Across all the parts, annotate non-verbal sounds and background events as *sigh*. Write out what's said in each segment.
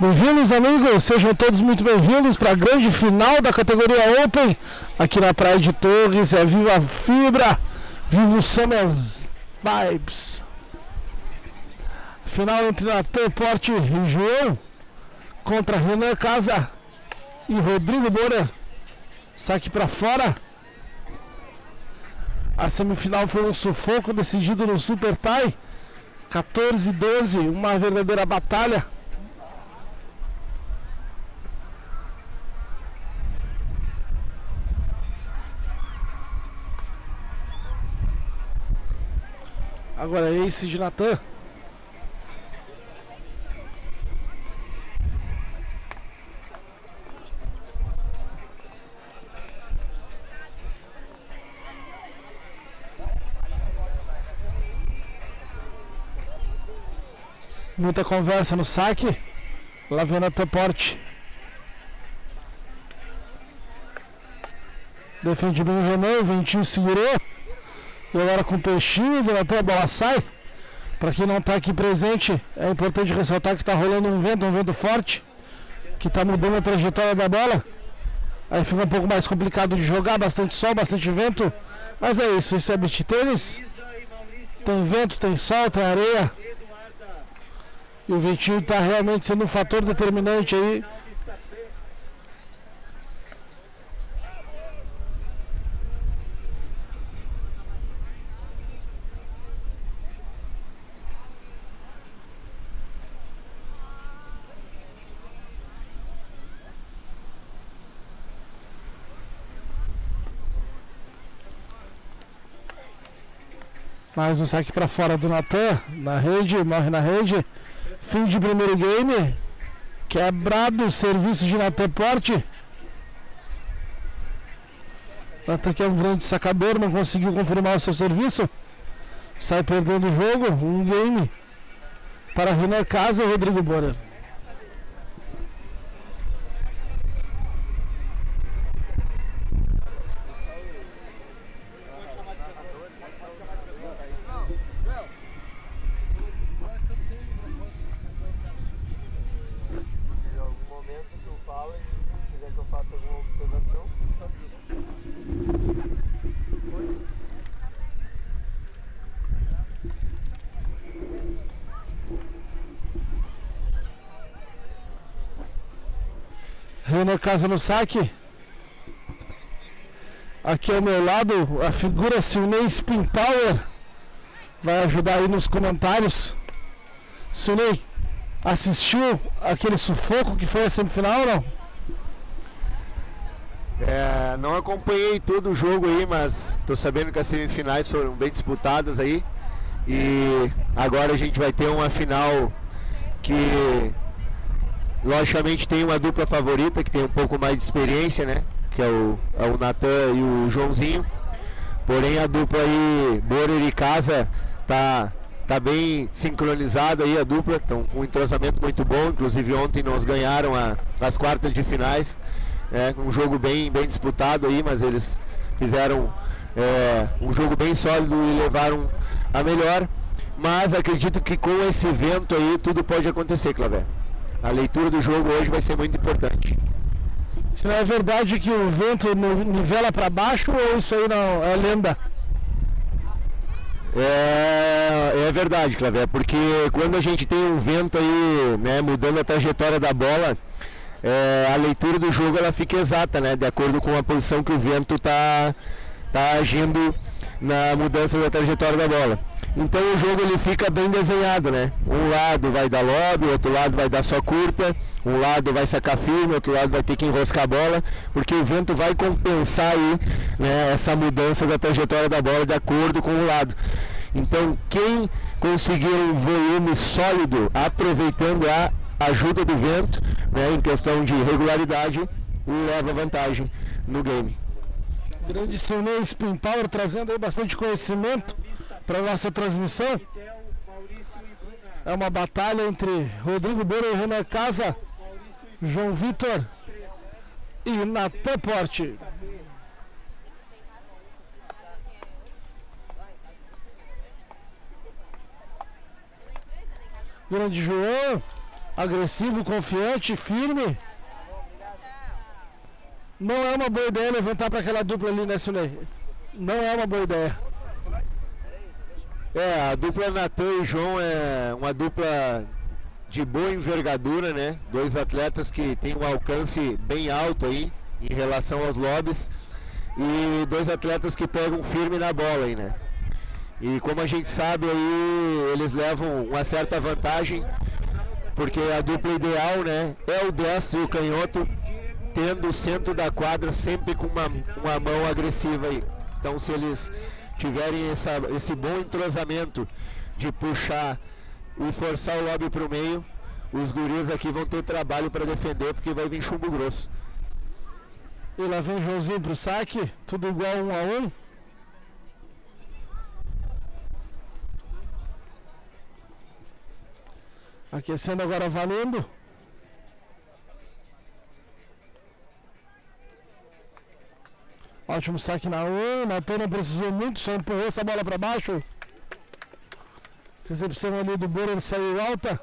Bem-vindos, amigos, sejam todos muito bem-vindos para a grande final da categoria Open aqui na Praia de Torres. É Viva a Fibra, Viva o Summer Vibes. Final entre Natan Porte e João contra Renan Casa e Rodrigo Moura. Saque para fora. A semifinal foi um sufoco decidido no Super Tie. 14 12, uma verdadeira batalha. Agora esse de Natan. Muita conversa no saque. Lá vem Natan Porte. Defende bem o Renan, o ventinho segurou. Agora com o peixinho, até a bola sai. Para quem não está aqui presente, é importante ressaltar que está rolando um vento, um vento forte, que está mudando a trajetória da bola. Aí fica um pouco mais complicado de jogar, bastante sol, bastante vento. Mas é isso, isso é beat tênis. Tem vento, tem sol, tem areia. E o ventinho está realmente sendo um fator determinante aí Mais um saque para fora do Natan. Na rede, morre na rede. Fim de primeiro game. Quebrado serviço de Natan Porte. Natan que é um grande sacador, não conseguiu confirmar o seu serviço. Sai perdendo o jogo. Um game para Renan Casa e Rodrigo Borer. Renan Casa no saque. Aqui ao meu lado, a figura Silnei Spin Power vai ajudar aí nos comentários. Silnei, assistiu aquele sufoco que foi a semifinal ou não? É, não acompanhei todo o jogo aí, mas estou sabendo que as semifinais foram bem disputadas aí. E agora a gente vai ter uma final que Logicamente tem uma dupla favorita que tem um pouco mais de experiência, né? Que é o, é o Natan e o Joãozinho. Porém a dupla aí, Borer e Casa, tá, tá bem sincronizada aí a dupla, estão com um entrosamento muito bom. Inclusive ontem nós ganharam a, as quartas de finais. É, um jogo bem, bem disputado aí, mas eles fizeram é, um jogo bem sólido e levaram a melhor. Mas acredito que com esse evento aí tudo pode acontecer, Clavé a leitura do jogo hoje vai ser muito importante. Se não é verdade que o vento nivela para baixo ou isso aí não é lenda? É, é verdade, Clavé, porque quando a gente tem um vento aí, né, mudando a trajetória da bola, é, a leitura do jogo ela fica exata, né, de acordo com a posição que o vento está tá agindo na mudança da trajetória da bola. Então o jogo ele fica bem desenhado, né? Um lado vai dar lobby, outro lado vai dar só curta, um lado vai sacar firme, outro lado vai ter que enroscar a bola, porque o vento vai compensar aí né, essa mudança da trajetória da bola de acordo com o lado. Então quem conseguir um volume sólido, aproveitando a ajuda do vento, né, em questão de regularidade, leva vantagem no game. Grande Silnei Spin Power trazendo aí bastante conhecimento para nossa transmissão. É uma batalha entre Rodrigo Beira e Renan Casa, João Vitor e Natan Porte. Grande João, agressivo, confiante, firme. Não é uma boa ideia levantar para aquela dupla ali, né, Sunei? Não é uma boa ideia. É, a dupla Natan e João é uma dupla de boa envergadura, né? Dois atletas que têm um alcance bem alto aí em relação aos lobbies e dois atletas que pegam firme na bola aí, né? E como a gente sabe aí, eles levam uma certa vantagem, porque a dupla ideal, né, é o destro e o canhoto, tendo o centro da quadra sempre com uma, uma mão agressiva aí. Então se eles tiverem essa, esse bom entrosamento de puxar e forçar o lobby para o meio, os guris aqui vão ter trabalho para defender, porque vai vir chumbo grosso. E lá vem Joãozinho pro saque, tudo igual um a um. Aquecendo agora valendo. Ótimo saque na 1. Um. Natan precisou muito, só empurrou essa bola para baixo. Recepção ali do Bora, ele saiu alta.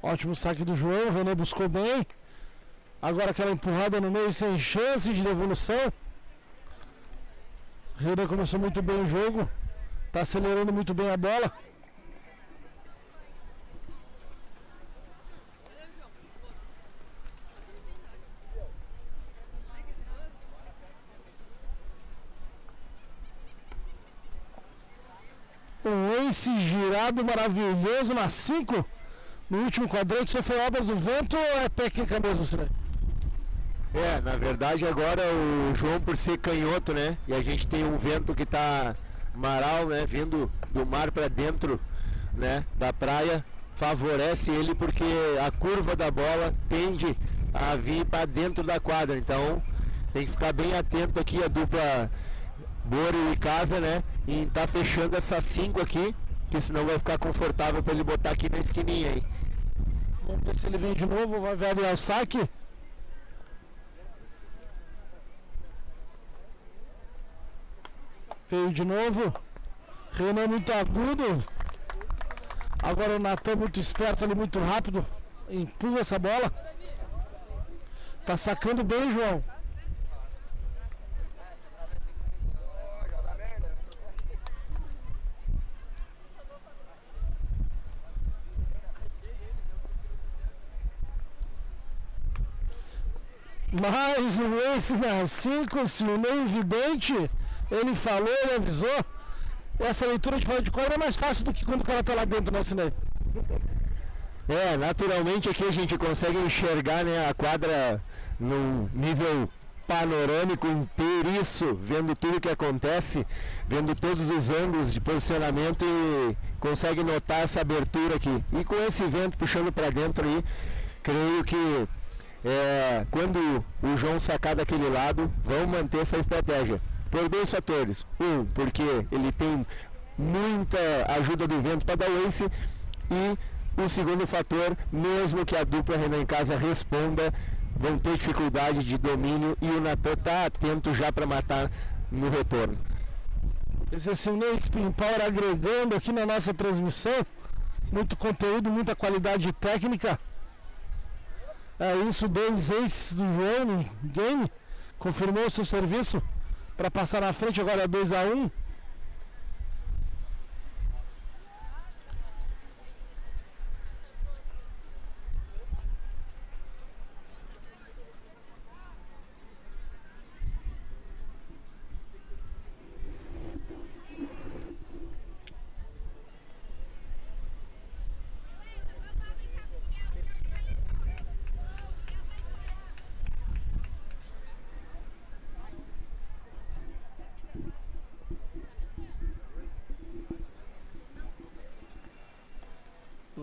Ótimo saque do João, o René buscou bem. Agora aquela empurrada no meio sem chance de devolução. René começou muito bem o jogo. Está acelerando muito bem a bola. Um ace girado maravilhoso na 5 no último quadrante. Isso foi obra do vento ou é técnica mesmo, Sirene? É, na verdade agora o João por ser canhoto, né? E a gente tem um vento que tá maral, né? Vindo do mar para dentro, né? Da praia, favorece ele porque a curva da bola tende a vir para dentro da quadra. Então tem que ficar bem atento aqui a dupla Boro e Casa, né? E tá fechando essa 5 aqui, que senão vai ficar confortável para ele botar aqui na esquininha aí. Vamos ver se ele vem de novo, vai ver ali o saque. Veio de novo. Renan muito agudo. Agora o Natan muito esperto ali, muito rápido. Empurra essa bola. Tá sacando bem, João. Mais um ace na 5, se o nem vidente, ele falou, ele avisou. Essa leitura de fora de quadra é mais fácil do que quando o cara tá lá dentro, né, Sinei? É, naturalmente aqui a gente consegue enxergar né, a quadra num nível panorâmico inteiriço, vendo tudo que acontece, vendo todos os ângulos de posicionamento e consegue notar essa abertura aqui. E com esse vento puxando para dentro aí, creio que é, quando o João sacar daquele lado, vão manter essa estratégia. Por dois fatores. Um, porque ele tem muita ajuda do vento para dar o. E o segundo fator, mesmo que a dupla Renan em casa responda, vão ter dificuldade de domínio e o Natan está atento já para matar no retorno. Esse é o Spin Power agregando aqui na nossa transmissão. Muito conteúdo, muita qualidade técnica. É isso, dois ex do João game. Confirmou seu serviço para passar na frente, agora é 2 a 1 um.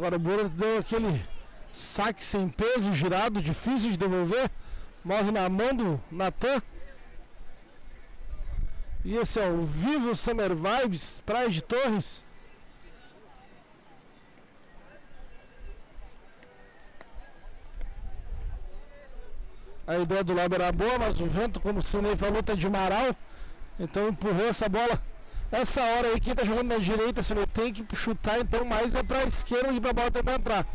Agora o Boras deu aquele saque sem peso, girado, difícil de devolver. Morre na mão do Natan. E esse é o Vivo Summer Vibes, Praia de Torres. A ideia do lado era boa, mas o vento, como o Silnei falou, tá de maral. Então empurrou essa bola. Essa hora aí, quem tá jogando na direita, Silnei, tem que chutar então mais é pra esquerda e pra bola tentar entrar.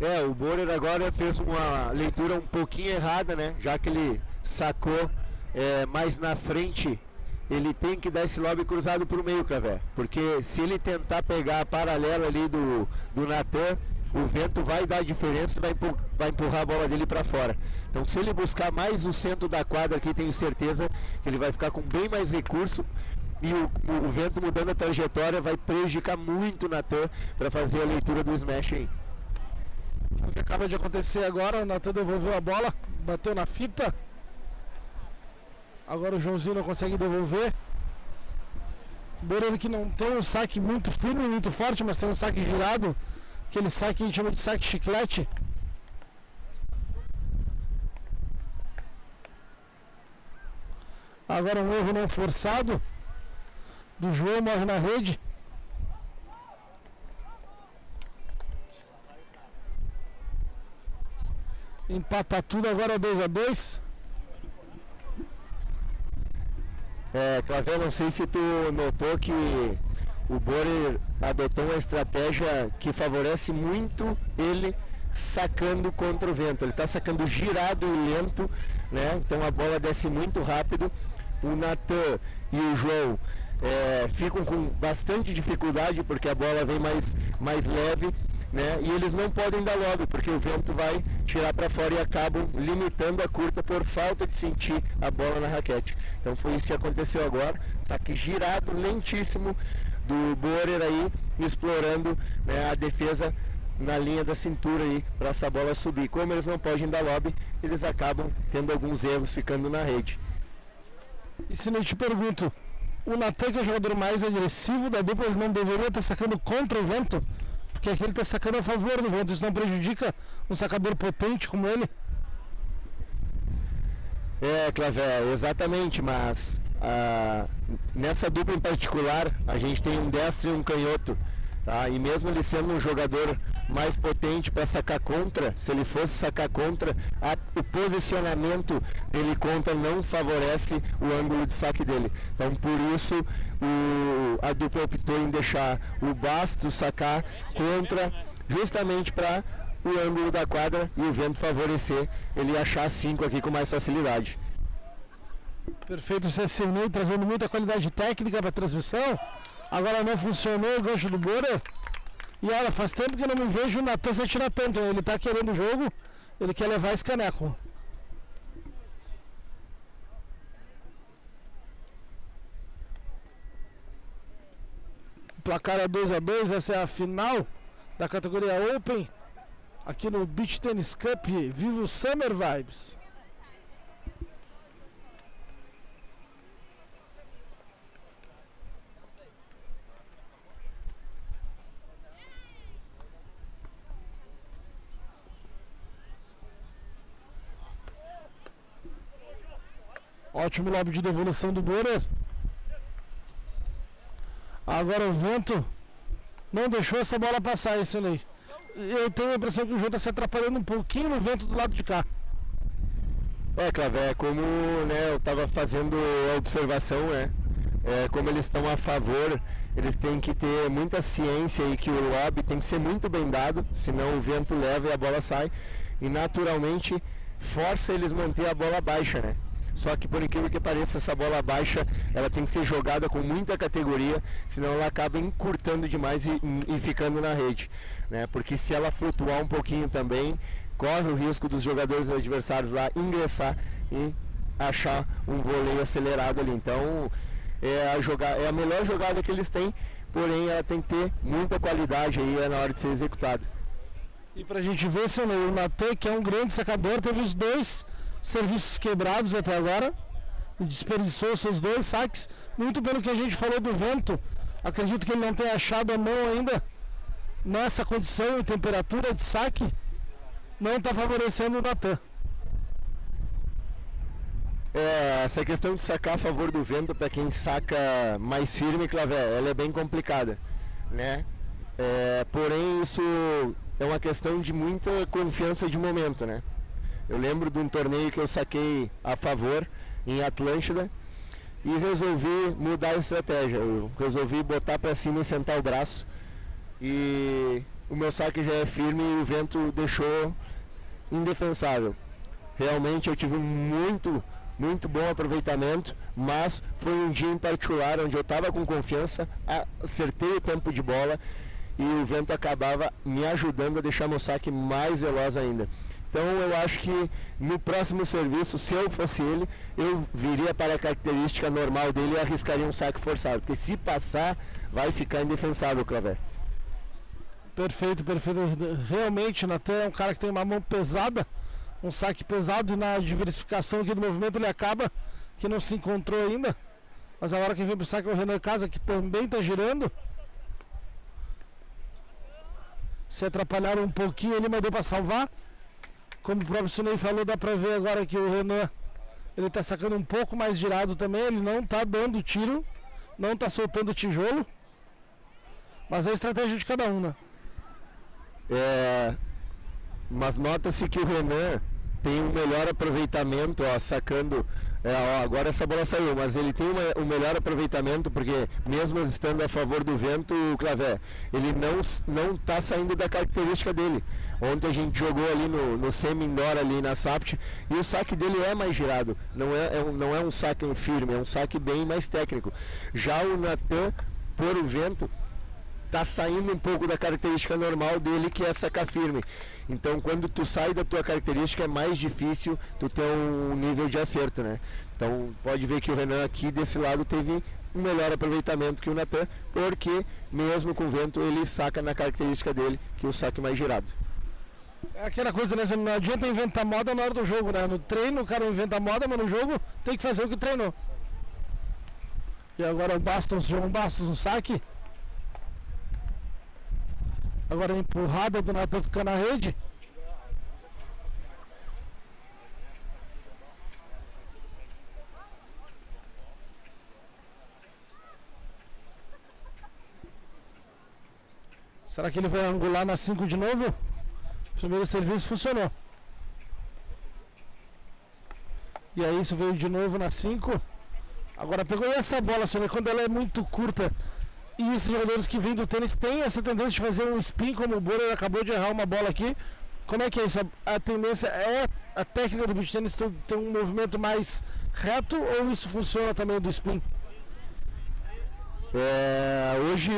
É, o Borer agora fez uma leitura um pouquinho errada, né? Já que ele sacou é, mais na frente, ele tem que dar esse lobby cruzado para o meio, Clavé. Porque se ele tentar pegar a paralela ali do, do Natan, o vento vai dar diferença e vai, vai empurrar a bola dele para fora. Então, se ele buscar mais o centro da quadra aqui, tenho certeza que ele vai ficar com bem mais recurso. E o, o, vento mudando a trajetória vai prejudicar muito o Natan para fazer a leitura do smash aí. O que acaba de acontecer agora, o Natan devolveu a bola, bateu na fita. Agora o Joãozinho não consegue devolver. Borelli que não tem um saque muito firme, muito forte, mas tem um saque girado Aquele saque que a gente chama de saque chiclete. Agora um erro não forçado. Do João morre na rede. Empata tudo agora 2 a 2 É, Clavel, não sei se tu notou que o Borer adotou uma estratégia que favorece muito ele sacando contra o vento. Ele está sacando girado e lento, né? Então a bola desce muito rápido. O Natan e o João é, ficam com bastante dificuldade porque a bola vem mais, mais leve né? E eles não podem dar logo, porque o vento vai tirar para fora e acabam limitando a curta por falta de sentir a bola na raquete. Então foi isso que aconteceu agora. Saque girado, lentíssimo do Borer aí, explorando né, a defesa na linha da cintura aí para essa bola subir. Como eles não podem dar lobby, eles acabam tendo alguns erros ficando na rede. E se eu te pergunto, o Natan que é o jogador mais agressivo da dupla, ele não deveria estar sacando contra o vento? Porque aqui ele está sacando a favor do vento, isso não prejudica um sacador potente como ele? É, Clavé, exatamente, mas ah, nessa dupla em particular, a gente tem um destro e um canhoto. Tá? E mesmo ele sendo um jogador mais potente para sacar contra, se ele fosse sacar contra, a, o posicionamento dele contra não favorece o ângulo de saque dele. Então por isso o, a dupla optou em deixar o Basto sacar contra, justamente para o ângulo da quadra e o vento favorecer ele achar 5 aqui com mais facilidade. Perfeito, CSNU trazendo muita qualidade técnica para a transmissão. Agora não funcionou o gancho do Bora. E olha, faz tempo que eu não me vejo o Natan se atirar tanto. Ele está querendo o jogo, ele quer levar esse caneco. O placar é 2 a 2 essa é a final da categoria Open aqui no Beach Tennis Cup Vivo Summer Vibes. Ótimo lobo de devolução do Borer. Agora o vento não deixou essa bola passar, esse aí. Eu tenho a impressão que o João está se atrapalhando um pouquinho no vento do lado de cá. É, Clavé, como né, eu estava fazendo a observação, né? É, como eles estão a favor, eles têm que ter muita ciência e que o lobby tem que ser muito bem dado, senão o vento leva e a bola sai. E naturalmente força eles manter a bola baixa, né? Só que por incrível que pareça, essa bola baixa ela tem que ser jogada com muita categoria, senão ela acaba encurtando demais e, e ficando na rede. Né? Porque se ela flutuar um pouquinho também, corre o risco dos jogadores adversários lá ingressar e achar um voleio acelerado ali. Então é a, jogar, é a melhor jogada que eles têm, porém ela tem que ter muita qualidade aí na hora de ser executada. E para a gente ver, se o Natan, que é um grande sacador, teve os dois serviços quebrados até agora. Desperdiçou seus dois saques. Muito pelo que a gente falou do vento. Acredito que ele não tenha achado a mão ainda nessa condição e temperatura de saque. Não está favorecendo o Natan. É, essa questão de sacar a favor do vento para quem saca mais firme, Clavé, ela é bem complicada, né? É, porém, isso é uma questão de muita confiança de momento, né? Eu lembro de um torneio que eu saquei a favor em Atlântida e resolvi mudar a estratégia. Eu resolvi botar para cima e sentar o braço. E o meu saque já é firme e o vento deixou indefensável. Realmente eu tive muito, muito bom aproveitamento, mas foi um dia em particular onde eu estava com confiança, acertei o tempo de bola e o vento acabava me ajudando a deixar meu saque mais veloz ainda. Então eu acho que no próximo serviço, se eu fosse ele, eu viria para a característica normal dele e arriscaria um saque forçado. Porque se passar, vai ficar indefensável, Clavé. Perfeito, perfeito. Realmente, Natan é um cara que tem uma mão pesada, um saque pesado e na diversificação aqui do movimento ele acaba que não se encontrou ainda. Mas a hora que vem para o saque é o Renan Casa, que também está girando. Se atrapalharam um pouquinho ali, mas deu para salvar. Como o próprio Sunei falou, dá pra ver agora que o Renan ele tá sacando um pouco mais girado também. Ele não tá dando tiro, não tá soltando tijolo. Mas é a estratégia de cada um, né? É, mas nota-se que o Renan tem um melhor aproveitamento, ó, sacando é, ó, agora essa bola saiu, mas ele tem uma, um melhor aproveitamento, porque mesmo estando a favor do vento, o Clavé, ele não não está saindo da característica dele. Ontem a gente jogou ali no, no semi-indoor ali na SAPT e o saque dele é mais girado. Não é, é um, não é um saque firme, é um saque bem mais técnico. Já o Natan, por o vento, está saindo um pouco da característica normal dele, que é sacar firme. Então, quando tu sai da tua característica, é mais difícil tu ter um nível de acerto, né? Então, pode ver que o Renan aqui desse lado teve um melhor aproveitamento que o Natan, porque mesmo com vento ele saca na característica dele, que é o saque mais girado. É aquela coisa, né? Não adianta inventar moda na hora do jogo, né? No treino o cara inventa moda, mas no jogo tem que fazer o que treinou. E agora o Bastos, João Bastos no saque. Agora a empurrada do Natan ficar na rede. Será que ele vai angular na 5 de novo? O primeiro serviço funcionou. E aí isso veio de novo na 5. Agora pegou essa bola, só quando ela é muito curta e esses jogadores que vêm do tênis têm essa tendência de fazer um spin, como o Bora acabou de errar uma bola aqui. Como é que é isso? A, tendência é a técnica do beach tênis ter um movimento mais reto ou isso funciona também do spin? É, hoje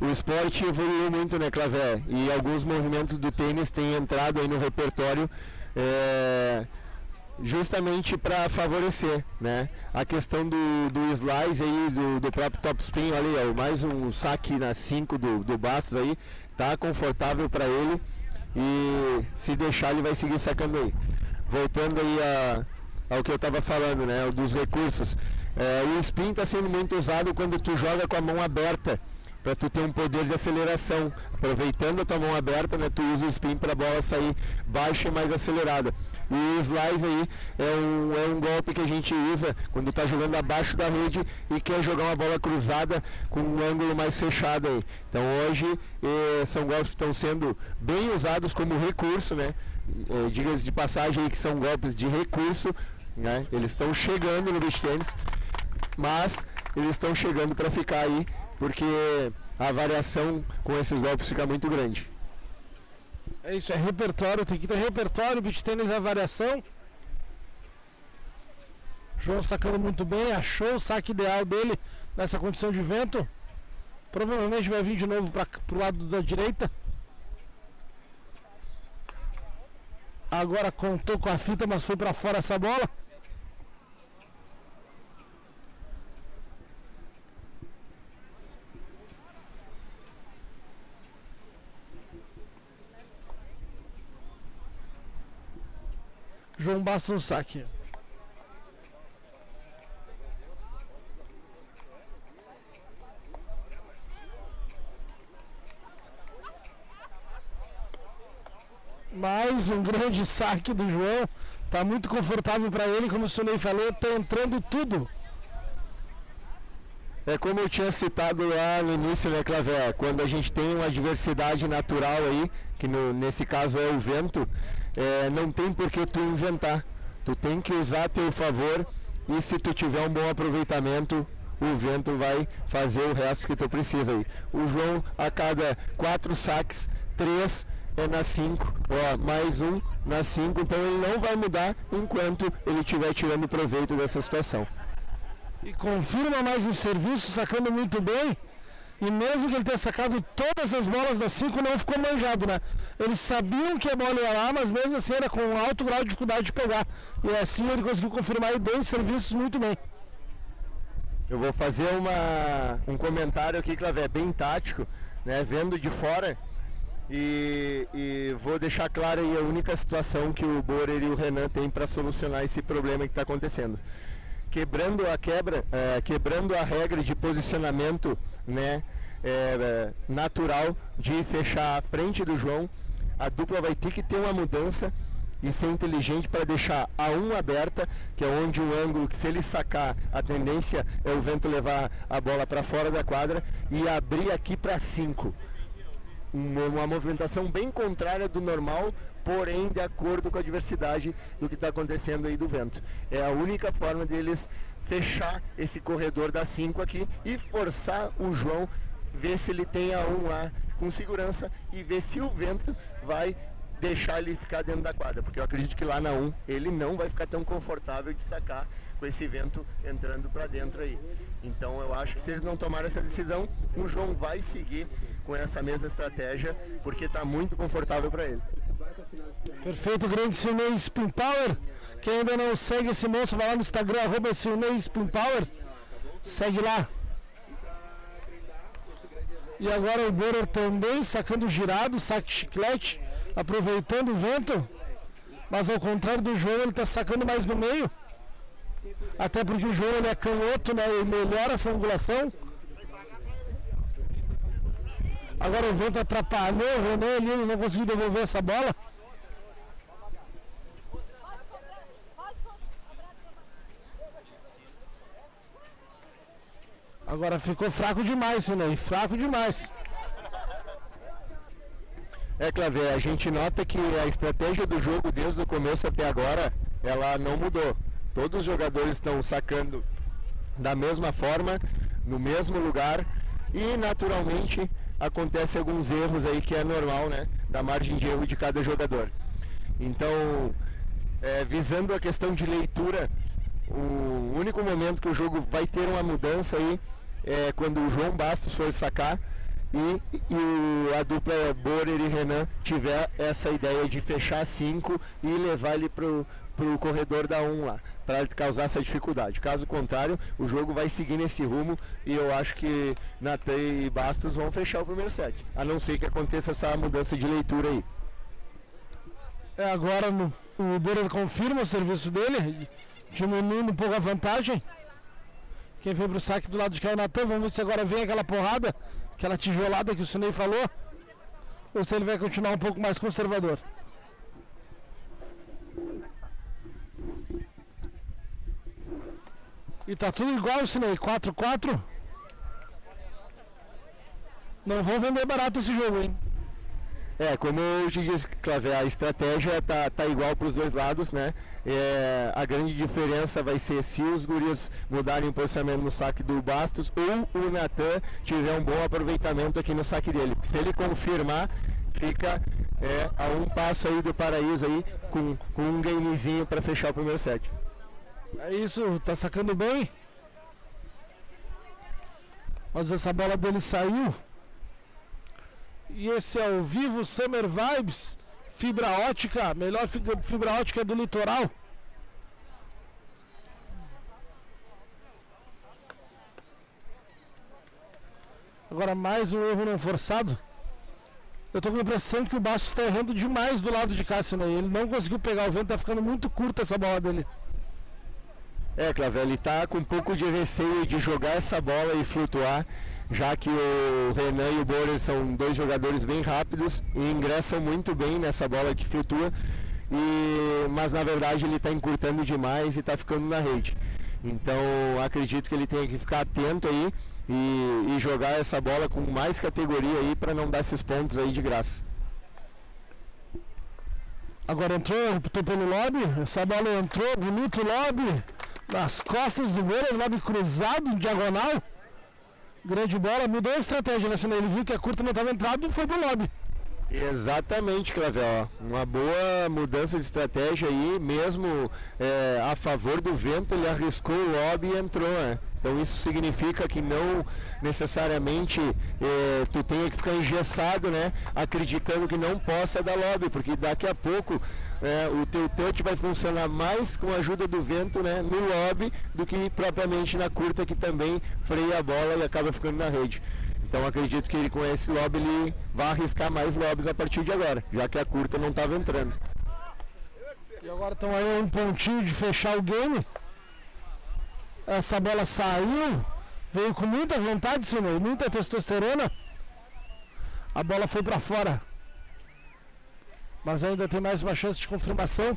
o, esporte evoluiu muito, né, Clavé? E alguns movimentos do tênis têm entrado aí no repertório. É, justamente para favorecer né? a questão do, do slice aí, do, do próprio top spin, olha aí, mais um saque na 5 do, do Bastos aí, tá confortável para ele e se deixar ele vai seguir sacando aí. Voltando aí a, ao que eu estava falando, né? Dos recursos. É, o spin está sendo muito usado quando tu joga com a mão aberta para tu ter um poder de aceleração. Aproveitando a tua mão aberta, né, tu usa o spin para a bola sair baixa e mais acelerada. E o slice aí é um, é um golpe que a gente usa quando está jogando abaixo da rede e quer jogar uma bola cruzada com um ângulo mais fechado aí. Então hoje eh, são golpes que estão sendo bem usados como recurso, né? Eh, Diga-se de passagem aí que são golpes de recurso, né? Eles estão chegando no beach tennis, mas eles estão chegando para ficar aí porque a variação com esses golpes fica muito grande. É isso, é repertório, tem que ter repertório, beat tênis é variação. João sacando muito bem, achou o saque ideal dele nessa condição de vento. Provavelmente vai vir de novo para o lado da direita. Agora contou com a fita, mas foi para fora essa bola. João Bastos no saque. Mais um grande saque do João. Tá muito confortável para ele, como o Sunei falou, tá entrando tudo. É como eu tinha citado lá no início, né, Clavé? Quando a gente tem uma adversidade natural aí, que no, nesse caso é o vento, é, não tem por que tu inventar. Tu tem que usar a teu favor e se tu tiver um bom aproveitamento, o vento vai fazer o resto que tu precisa aí. O João, a cada quatro saques, três é na 5, mais um na 5, então ele não vai mudar enquanto ele estiver tirando proveito dessa situação. E confirma mais o serviço, sacando muito bem. E mesmo que ele tenha sacado todas as bolas da 5, não ficou manjado, né? Eles sabiam que a bola ia lá, mas mesmo assim era com alto grau de dificuldade de pegar. E assim ele conseguiu confirmar dois serviços muito bem. Eu vou fazer uma, um comentário aqui, Clavé, bem tático, né? Vendo de fora. E, e, vou deixar claro aí a única situação que o Borer e o Renan têm para solucionar esse problema que está acontecendo quebrando a quebra, é, quebrando a regra de posicionamento né, é, natural de fechar a frente do João, a dupla vai ter que ter uma mudança e ser inteligente para deixar a 1 aberta, que é onde o ângulo que se ele sacar, a tendência é o vento levar a bola para fora da quadra e abrir aqui para 5. Uma, uma movimentação bem contrária do normal porém de acordo com a diversidade do que está acontecendo aí do vento. É a única forma deles fechar esse corredor da 5 aqui e forçar o João ver se ele tem a 1 lá com segurança e ver se o vento vai deixar ele ficar dentro da quadra, porque eu acredito que lá na 1 ele não vai ficar tão confortável de sacar com esse vento entrando para dentro aí. Então eu acho que se eles não tomarem essa decisão, o João vai seguir com essa mesma estratégia, porque está muito confortável para ele. Perfeito, grande Silnei Spin Power. Quem ainda não segue esse monstro, vai lá no Instagram, arroba Silnei Power. Segue lá. E agora o Borer também sacando girado, saque chiclete, aproveitando o vento. Mas ao contrário do João, ele está sacando mais no meio. Até porque o João ele é canhoto, né? Ele melhora essa angulação. Agora o vento atrapalhou o Renan ali, ele não conseguiu devolver essa bola. Agora ficou fraco demais, Sinei, fraco demais. É, Clavé, a gente nota que a estratégia do jogo desde o começo até agora, ela não mudou. Todos os jogadores estão sacando da mesma forma, no mesmo lugar e naturalmente acontece alguns erros aí que é normal, né? Da margem de erro de cada jogador. Então, é, visando a questão de leitura, o único momento que o jogo vai ter uma mudança aí é quando o João Bastos for sacar e, e o, a dupla Borer e Renan tiver essa ideia de fechar cinco e levar ele para o corredor da 1 lá, para causar essa dificuldade. Caso contrário, o jogo vai seguir nesse rumo e eu acho que Natan e Bastos vão fechar o primeiro set, a não ser que aconteça essa mudança de leitura aí. É, agora no, o Borer confirma o serviço dele, diminuindo um pouco a vantagem. Quem vem para o saque do lado de cá é o Natan. Vamos ver se agora vem aquela porrada, aquela tijolada que o Sunei falou. Ou se ele vai continuar um pouco mais conservador. E tá tudo igual, Sinei. 4-4. Não vão vender barato esse jogo, hein? É, como eu te disse, Clavé, a estratégia tá, tá igual para os dois lados, né? É, a grande diferença vai ser se os gurias mudarem o posicionamento no saque do Bastos ou o Natan tiver um bom aproveitamento aqui no saque dele. Se ele confirmar, fica é, a um passo aí do paraíso aí com, com um gamezinho para fechar o primeiro set. É isso, tá sacando bem. Mas essa bola dele saiu. E esse é o Vivo Summer Vibes. Fibra ótica, melhor fibra ótica do litoral. Agora mais um erro não forçado. Eu tô com a impressão que o Bastos está errando demais do lado de Cássio. Né? Ele não conseguiu pegar o vento, tá ficando muito curta essa bola dele. É, Clavel, ele está com um pouco de receio de jogar essa bola e flutuar, já que o Renan e o Borer são dois jogadores bem rápidos e ingressam muito bem nessa bola que flutua, e, mas na verdade ele está encurtando demais e está ficando na rede. Então acredito que ele tenha que ficar atento aí e, e jogar essa bola com mais categoria aí para não dar esses pontos aí de graça. Agora entrou, optou pelo lobby, essa bola entrou, bonito lobby, nas costas do goleiro, lobby cruzado, diagonal. Grande bola, mudou a estratégia, né? Ele viu que a curta não estava entrada e foi pro lobby. Exatamente, Clavel. Uma boa mudança de estratégia aí, mesmo é, a favor do vento, ele arriscou o lobby e entrou, né? Então isso significa que não necessariamente eh, tu tenha que ficar engessado, né? Acreditando que não possa dar lobby, porque daqui a pouco eh, o teu touch vai funcionar mais com a ajuda do vento né, no lobby do que propriamente na curta que também freia a bola e acaba ficando na rede. Então acredito que ele com esse lobby ele vai arriscar mais lobbies a partir de agora, já que a curta não estava entrando. E agora estão aí um pontinho de fechar o game. Essa bola saiu, veio com muita vontade, senhor, muita testosterona. A bola foi para fora. Mas ainda tem mais uma chance de confirmação.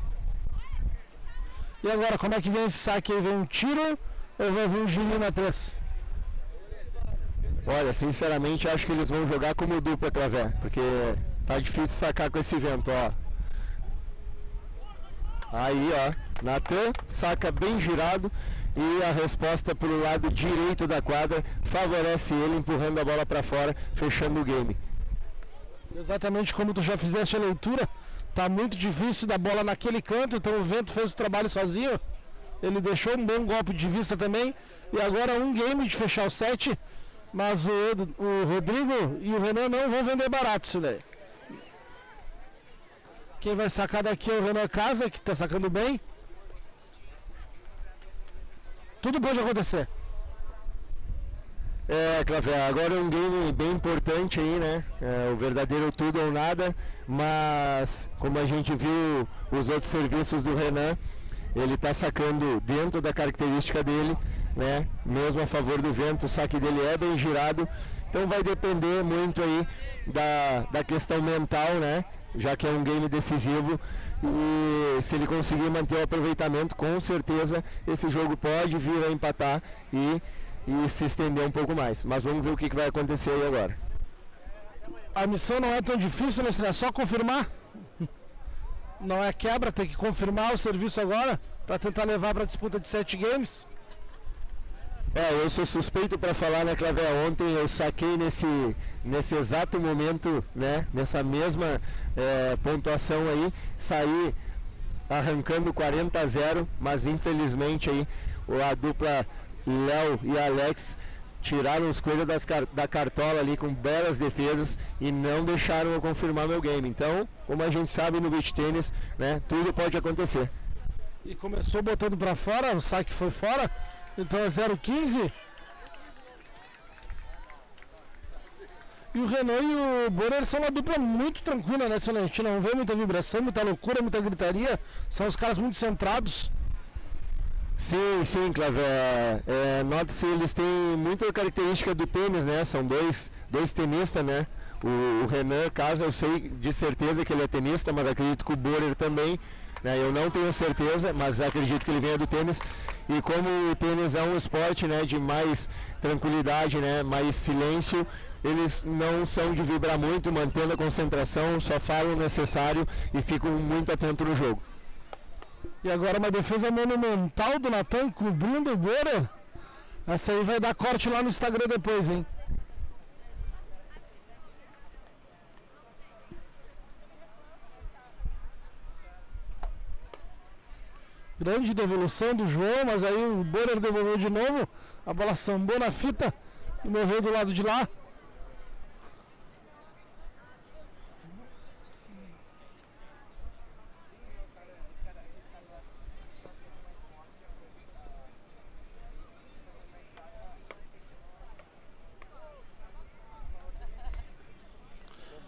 E agora, como é que vem esse saque aí? Vem um tiro ou vai vir um girinho na 3? Olha, sinceramente acho que eles vão jogar como dupla Clavé, porque tá difícil sacar com esse vento, ó. Aí, ó, Natan saca bem girado, e a resposta para o lado direito da quadra favorece ele empurrando a bola para fora, fechando o game. Exatamente como tu já fizeste a leitura, tá muito difícil da bola naquele canto, então o vento fez o trabalho sozinho. Ele deixou um bom golpe de vista também e agora um game de fechar o set, mas o, o Rodrigo e o Renan não vão vender barato isso daí. Quem vai sacar daqui é o Renan Casa, que está sacando bem. Tudo pode acontecer. É, Clavé, agora é um game bem importante aí, né? É, o verdadeiro tudo ou nada, mas como a gente viu os outros serviços do Renan, ele está sacando dentro da característica dele, né? Mesmo a favor do vento, o saque dele é bem girado, então vai depender muito aí da, da questão mental, né? Já que é um game decisivo e se ele conseguir manter o aproveitamento, com certeza esse jogo pode vir a empatar e, e se estender um pouco mais. Mas vamos ver o que, vai acontecer aí agora. A missão não é tão difícil, né? É só confirmar. Não é quebra, tem que confirmar o serviço agora para tentar levar para a disputa de sete games. É, eu sou suspeito para falar, né, Clavé? Ontem eu saquei nesse, nesse exato momento, né, nessa mesma é, pontuação aí, saí arrancando 40 a 0, mas infelizmente aí a dupla Léo e Alex tiraram os coelhos das, da cartola ali com belas defesas e não deixaram eu confirmar meu game. Então, como a gente sabe no beach tênis, né, tudo pode acontecer. E começou botando para fora, o saque foi fora. Então é 0,15. E o Renan e o Bonner são uma dupla muito tranquila, né, A gente não vê muita vibração, muita loucura, muita gritaria. São os caras muito centrados. Sim, sim, Cláudio. É, é, Note-se, eles têm muita característica do tênis, né? São dois, dois tenistas, né? O, o Renan, caso eu sei de certeza que ele é tenista, mas acredito que o Borer também. Né? Eu não tenho certeza, mas acredito que ele venha do tênis. E como o tênis é um esporte né, de mais tranquilidade, né, mais silêncio, eles não são de vibrar muito, mantendo a concentração, só falam o necessário e ficam muito atentos no jogo. E agora uma defesa monumental do Natan cobrindo o Bora. Essa aí vai dar corte lá no Instagram depois, hein? Grande devolução do João, mas aí o Borer devolveu de novo. A bola sambou na fita e morreu do lado de lá.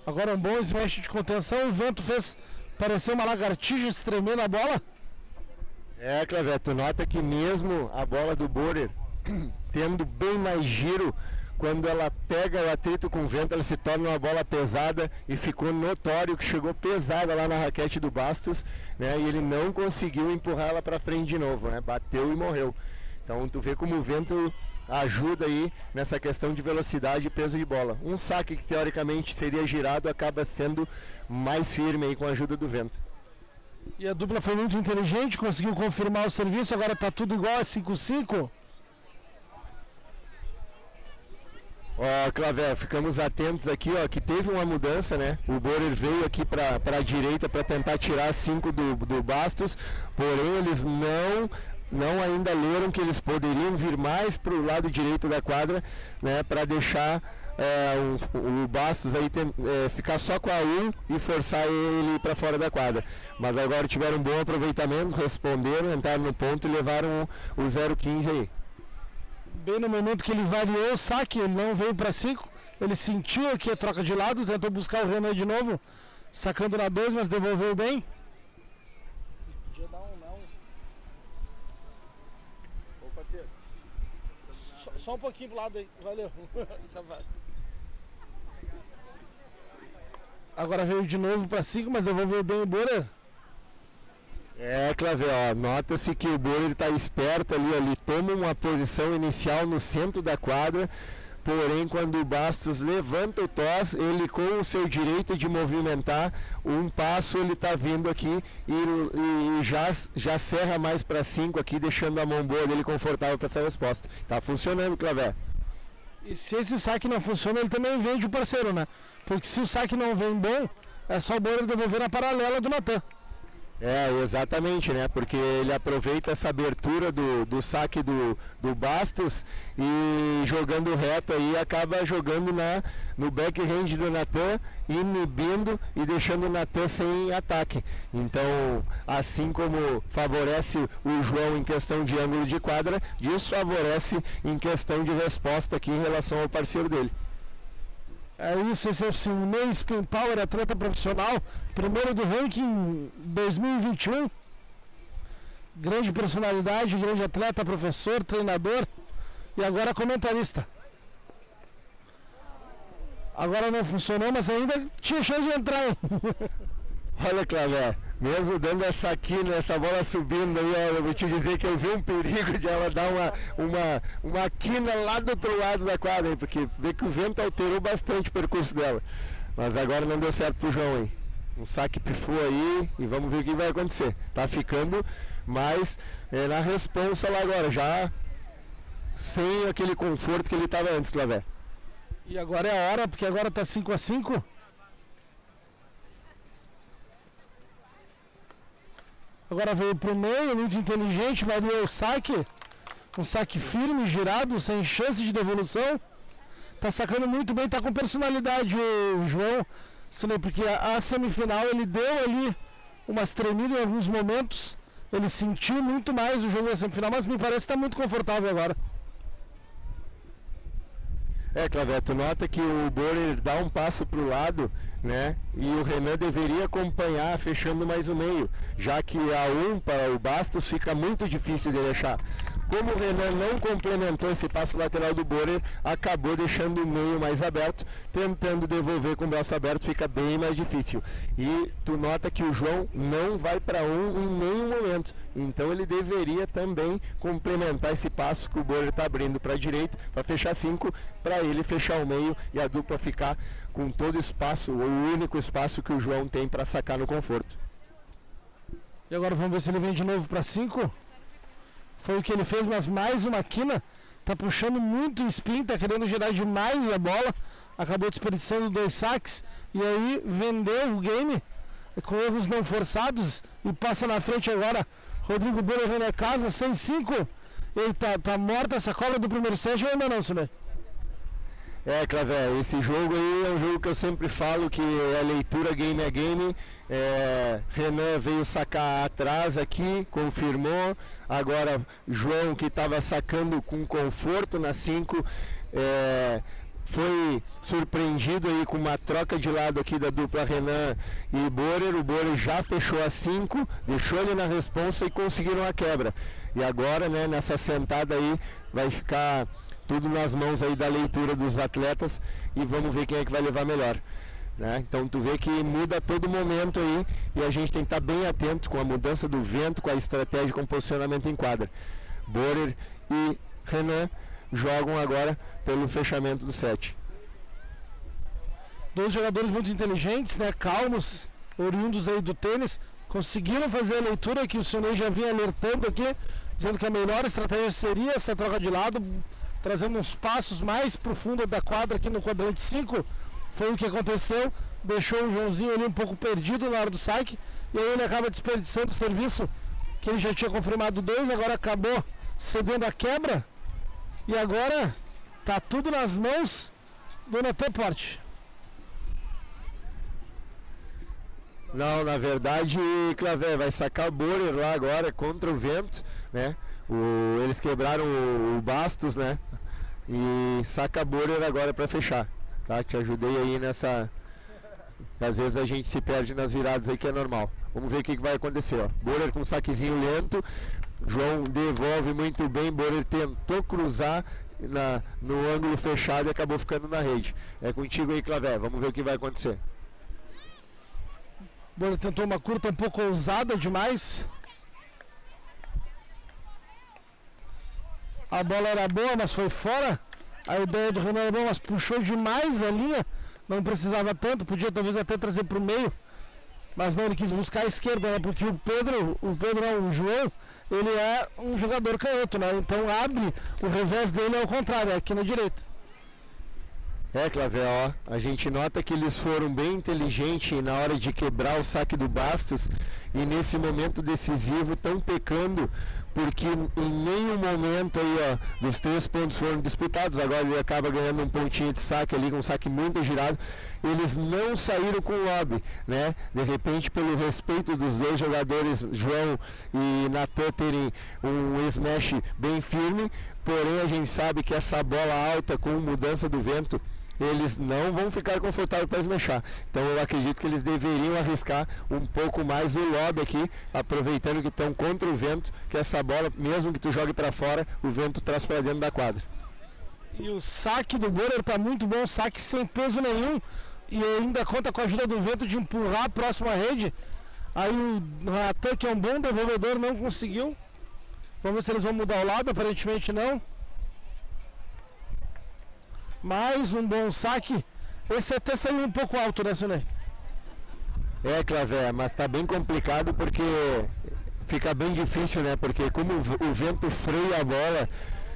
Agora um bom smash de contenção. O vento fez parecer uma lagartixa se tremer na bola. É, Clever, tu nota que mesmo a bola do Borer *clears throat* tendo bem mais giro, quando ela pega o atrito com o vento, ela se torna uma bola pesada e ficou notório que chegou pesada lá na raquete do Bastos, né? E ele não conseguiu empurrar ela para frente de novo, né? Bateu e morreu. Então tu vê como o vento ajuda aí nessa questão de velocidade e peso de bola. Um saque que teoricamente seria girado acaba sendo mais firme aí com a ajuda do vento. E a dupla foi muito inteligente, conseguiu confirmar o serviço, agora está tudo igual a 5-5. Ó, Clavel, ficamos atentos aqui, ó, que teve uma mudança, né? O Borer veio aqui para a direita para tentar tirar 5 do, do Bastos, porém eles não não ainda leram que eles poderiam vir mais para o lado direito da quadra, né, para deixar é, o, o, Bastos aí tem, é, ficar só com a 1 e forçar ele para fora da quadra. Mas agora tiveram um bom aproveitamento, responderam, entraram no ponto e levaram o, o 0,15 aí. Bem no momento que ele variou o saque, ele não veio para 5, ele sentiu aqui a troca de lado, tentou buscar o Renan de novo, sacando na 2, mas devolveu bem. Só um pouquinho pro lado aí. Valeu. *laughs* Agora veio de novo para 5, mas devolveu bem o Borer. É, Clavel, nota-se que o Borer está esperto ali, ele toma uma posição inicial no centro da quadra, Porém, quando o Bastos levanta o toss, ele com o seu direito de movimentar um passo, ele está vindo aqui e, e, já, já serra mais para cinco aqui, deixando a mão boa dele confortável para essa resposta. Está funcionando, Clavé. E se esse saque não funciona, ele também vende o parceiro, né? Porque se o saque não vem bom, é só o Borer devolver na paralela do Natan. É, exatamente, né? Porque ele aproveita essa abertura do, do saque do, do Bastos e jogando reto aí acaba jogando na, no backhand do Natan, inibindo e deixando o Natan sem ataque. Então, assim como favorece o João em questão de ângulo de quadra, desfavorece em questão de resposta aqui em relação ao parceiro dele. É isso, esse é o Silney Spin Power, atleta profissional, primeiro do ranking 2021. Grande personalidade, grande atleta, professor, treinador e agora comentarista. Agora não funcionou, mas ainda tinha chance de entrar. *laughs* Olha, Clavé, mesmo dando essa quina, essa bola subindo aí, eu vou te dizer que eu vi um perigo de ela dar uma, uma, uma quina lá do outro lado da quadra, hein, porque vê que o vento alterou bastante o percurso dela. Mas agora não deu certo pro João, hein. Um saque pifou aí e vamos ver o que vai acontecer. Tá ficando mais é, na responsa lá agora, já sem aquele conforto que ele estava antes, Clavé. E agora é a hora, porque agora tá 5 a 5 Agora veio para o meio, muito inteligente, variou o saque. Um saque firme, girado, sem chance de devolução. Tá sacando muito bem, tá com personalidade o João. Porque a, semifinal ele deu ali umas tremidas em alguns momentos. Ele sentiu muito mais o jogo da semifinal, mas me parece que está muito confortável agora. É, Clavé, tu nota que o Borer dá um passo para o lado né? E o Renan deveria acompanhar fechando mais o meio, já que a 1 um para o Bastos fica muito difícil de deixar. Como o Renan não complementou esse passo lateral do Borer, acabou deixando o meio mais aberto, tentando devolver com o braço aberto fica bem mais difícil. E tu nota que o João não vai para um em nenhum momento. Então ele deveria também complementar esse passo que o Borer está abrindo para a direita, para fechar cinco, para ele fechar o meio e a dupla ficar com todo o espaço, o único espaço que o João tem para sacar no conforto. E agora vamos ver se ele vem de novo para 5. Foi o que ele fez, mas mais uma quina. Tá puxando muito o spin, tá querendo girar demais a bola. Acabou desperdiçando dois saques. E aí vendeu o game com erros não forçados. E passa na frente agora. Rodrigo Bola na casa, 105. Ele tá, tá morta essa cola do primeiro set ou ainda não, Sulê? É, Clavé, esse jogo aí é um jogo que eu sempre falo que é leitura game a game. É, Renan veio sacar atrás aqui, confirmou. Agora João que estava sacando com conforto na 5. É, foi surpreendido aí com uma troca de lado aqui da dupla Renan e Borer. O Borer já fechou a 5, deixou ele na responsa e conseguiram a quebra. E agora, né, nessa sentada aí, vai ficar tudo nas mãos aí da leitura dos atletas e vamos ver quem é que vai levar melhor. Né? Então tu vê que muda a todo momento aí e a gente tem que estar bem atento com a mudança do vento, com a estratégia, com o posicionamento em quadra. Borer e Renan jogam agora pelo fechamento do set. Dois jogadores muito inteligentes, né? Calmos, oriundos aí do tênis, conseguiram fazer a leitura que o senhor já vinha alertando aqui, dizendo que a melhor estratégia seria essa troca de lado, trazendo uns passos mais fundo da quadra aqui no quadrante 5. Foi o que aconteceu, deixou o Joãozinho ali um pouco perdido na hora do saque, e aí ele acaba desperdiçando o serviço que ele já tinha confirmado dois, agora acabou cedendo a quebra. E agora tá tudo nas mãos do Natan Porte. Não, na verdade, Clavé vai sacar o Borer lá agora contra o vento, né? O, eles quebraram o, o Bastos, né? E saca Borer agora para fechar, tá? Te ajudei aí nessa. Às vezes a gente se perde nas viradas aí que é normal. Vamos ver o que, que vai acontecer, ó. Com saquezinho lento. João devolve muito bem. Borer tentou cruzar na, no ângulo fechado e acabou ficando na rede. É contigo aí, Clavé. Vamos ver o que vai acontecer. Borer tentou uma curta um pouco ousada demais. A bola era boa, mas foi fora. A ideia do Renan boa, mas puxou demais a linha. Não precisava tanto, podia talvez até trazer para o meio. Mas não, ele quis buscar a esquerda, né? Porque o Pedro, o Pedro não, o João, ele é um jogador canhoto, né? Então abre o revés dele ao contrário, é aqui na direita. É, Clavel, ó, a gente nota que eles foram bem inteligentes na hora de quebrar o saque do Bastos e nesse momento decisivo estão pecando porque em nenhum momento aí, ó, dos três pontos foram disputados, agora ele acaba ganhando um pontinho de saque ali, com um saque muito girado, eles não saíram com o lobby, né? De repente, pelo respeito dos dois jogadores, João e Natan, terem um smash bem firme, porém a gente sabe que essa bola alta com mudança do vento eles não vão ficar confortáveis para esmechar. Então eu acredito que eles deveriam arriscar um pouco mais o lobby aqui, aproveitando que estão contra o vento, que essa bola, mesmo que tu jogue para fora, o vento traz para dentro da quadra. E o saque do Borer está muito bom, saque sem peso nenhum. E ainda conta com a ajuda do vento de empurrar a próxima rede. Aí o Natan, que é um bom devolvedor, não conseguiu. Vamos ver se eles vão mudar o lado, aparentemente não. Mais um bom saque. Esse até saiu um pouco alto, né, Sunei? É, Clavé, mas está bem complicado porque fica bem difícil, né? Porque como o vento freia a bola,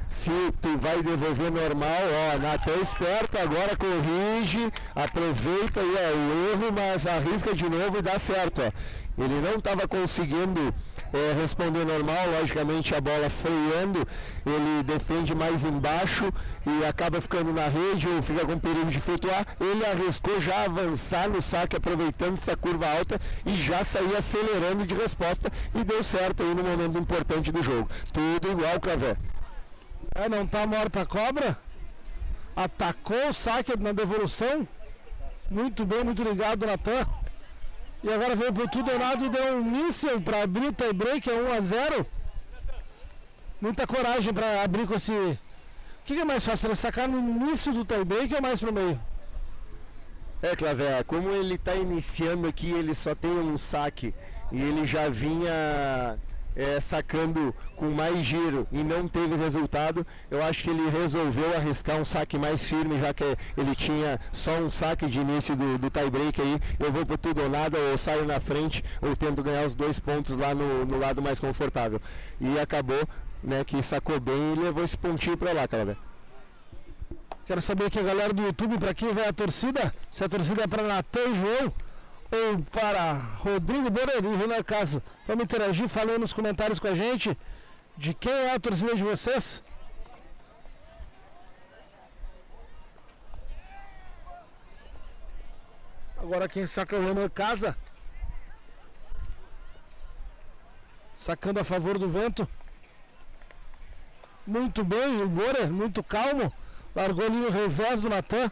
se tu vai devolver normal, ó, Natan esperto, agora corrige, aproveita aí, ó, o erro, mas arrisca de novo e dá certo, ó. Ele não estava conseguindo é, responder normal, logicamente a bola freando, ele defende mais embaixo e acaba ficando na rede ou fica com perigo de flutuar. Ele arriscou já avançar no saque, aproveitando essa curva alta e já sair acelerando de resposta e deu certo aí no momento importante do jogo. Tudo igual, Clavé. É, não tá morta a cobra. Atacou o saque na devolução. Muito bem, muito ligado, Natan. E agora veio pro tudo ou nada e deu um míssil para abrir o tie break, é 1 a 0 Muita coragem para abrir com esse. O que, que, é mais fácil? Ele sacar no início do tie break ou mais pro meio? É, Clavé, como ele está iniciando aqui, ele só tem um saque e ele já vinha é, sacando com mais giro e não teve resultado, eu acho que ele resolveu arriscar um saque mais firme, já que ele tinha só um saque de início do, do tie break aí. Eu vou por tudo ou nada, ou saio na frente, ou tento ganhar os dois pontos lá no, no lado mais confortável. E acabou né, que sacou bem e levou esse pontinho para lá, cara. Quero saber aqui a galera do YouTube, para quem vai a torcida, se a torcida é para Natan e João ou para Rodrigo Boreri, Renan Casa. Vamos interagir, falando nos comentários com a gente de quem é a torcida de vocês. Agora quem saca é o Renan Casa. Sacando a favor do vento. Muito bem, o Bora, muito calmo. Largou ali no revés do Natan.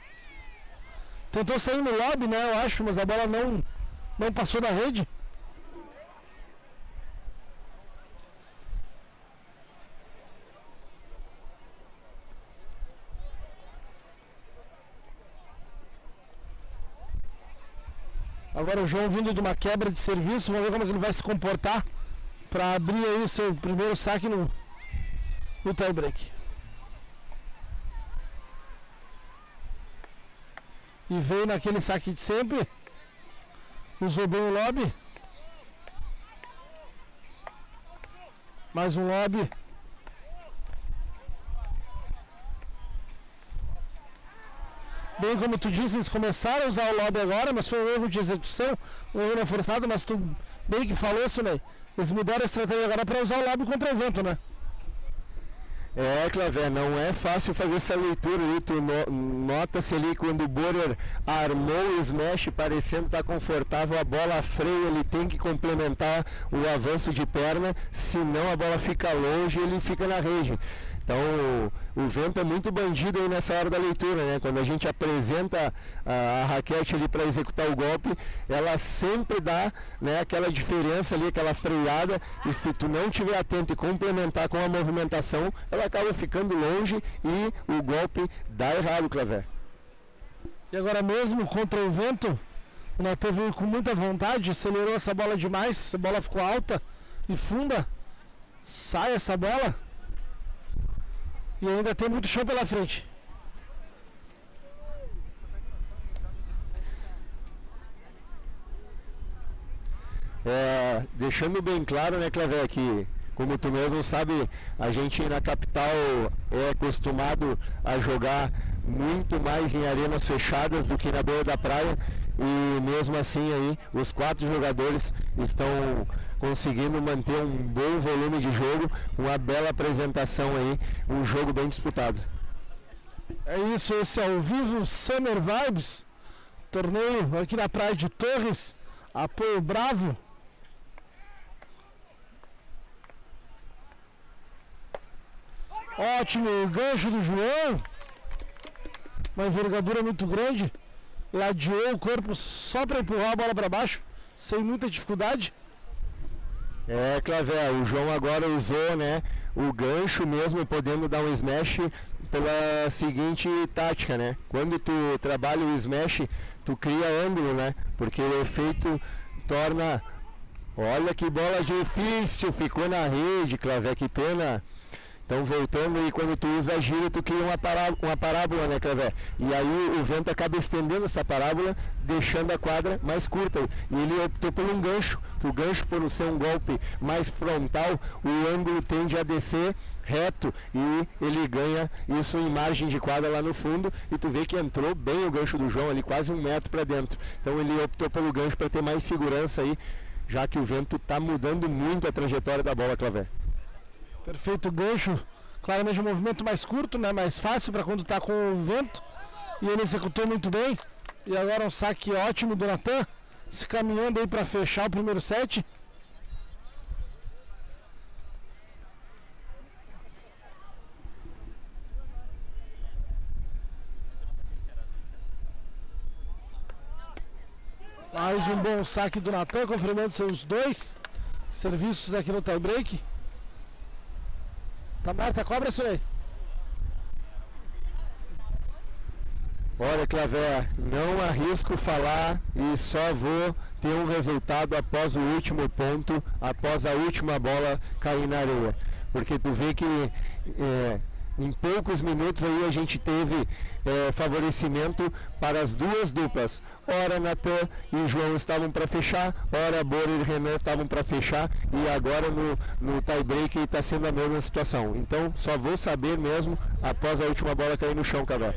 Tentou sair no lobby, né? Eu acho, mas a bola não, não passou da rede. Agora o João vindo de uma quebra de serviço, vamos ver como é ele vai se comportar para abrir aí o seu primeiro saque no, no tie break. E veio naquele saque de sempre. Usou bem o lobby. Mais um lobby. Bem como tu disse, eles começaram a usar o lobby agora, mas foi um erro de execução, um erro não forçado, mas tu bem que falou isso, né? Eles mudaram a estratégia agora para usar o lobby contra o vento, né? É, Clavé, não é fácil fazer essa leitura ali. Tu no, nota-se ali quando o Borer armou o smash, parecendo estar tá confortável, a bola freia, ele tem que complementar o avanço de perna, senão a bola fica longe e ele fica na rede. Então o, o, vento é muito bandido aí nessa hora da leitura, né? Quando a gente apresenta a, a raquete ali para executar o golpe, ela sempre dá né, aquela diferença ali, aquela freada, e se tu não estiver atento e complementar com a movimentação, ela acaba ficando longe e o golpe dá errado, Clavé. E agora mesmo contra o vento, o Natan veio com muita vontade, acelerou essa bola demais, a bola ficou alta e funda. Sai essa bola e ainda tem muito chão pela frente. É, deixando bem claro, né, Clevé, que como tu mesmo sabe, a gente na capital é acostumado a jogar muito mais em arenas fechadas do que na beira da praia e mesmo assim aí os quatro jogadores estão conseguindo manter um bom volume de jogo, uma bela apresentação aí, um jogo bem disputado. É isso, esse é ao vivo Summer Vibes, torneio aqui na Praia de Torres, apoio bravo. Ótimo gancho do João, uma envergadura muito grande, ladeou o corpo só para empurrar a bola para baixo, sem muita dificuldade. É, Clavé, o João agora usou né, o gancho mesmo, podendo dar um smash pela seguinte tática, né? Quando tu trabalha o smash, tu cria ângulo, né? Porque o efeito torna. Olha que bola difícil, ficou na rede, Clavé, que pena. Então voltando aí, quando tu usa giro, tu cria uma, pará uma parábola, né, Clevé? E aí o vento acaba estendendo essa parábola, deixando a quadra mais curta. E ele optou por um gancho, que o gancho, por ser um golpe mais frontal, o ângulo tende a descer reto e ele ganha isso em margem de quadra lá no fundo. E tu vê que entrou bem o gancho do João ali, quase um metro para dentro. Então ele optou pelo gancho para ter mais segurança aí, já que o vento está mudando muito a trajetória da bola, Clavé. Perfeito gancho. Claramente um movimento mais curto, né? mais fácil para quando está com o vento. E ele executou muito bem. E agora um saque ótimo do Natan. Se caminhando aí para fechar o primeiro set. Mais um bom saque do Natan, confirmando seus dois serviços aqui no tie break. Tá Marta, cobra isso aí. Olha, Clavé, não arrisco falar e só vou ter um resultado após o último ponto, após a última bola cair na areia. Porque tu vê que é, em poucos minutos aí a gente teve é, favorecimento para as duas duplas. Ora Natan e João estavam para fechar, ora Bora e Renan estavam para fechar e agora no, no tie break está sendo a mesma situação. Então só vou saber mesmo após a última bola cair no chão, Cavalo.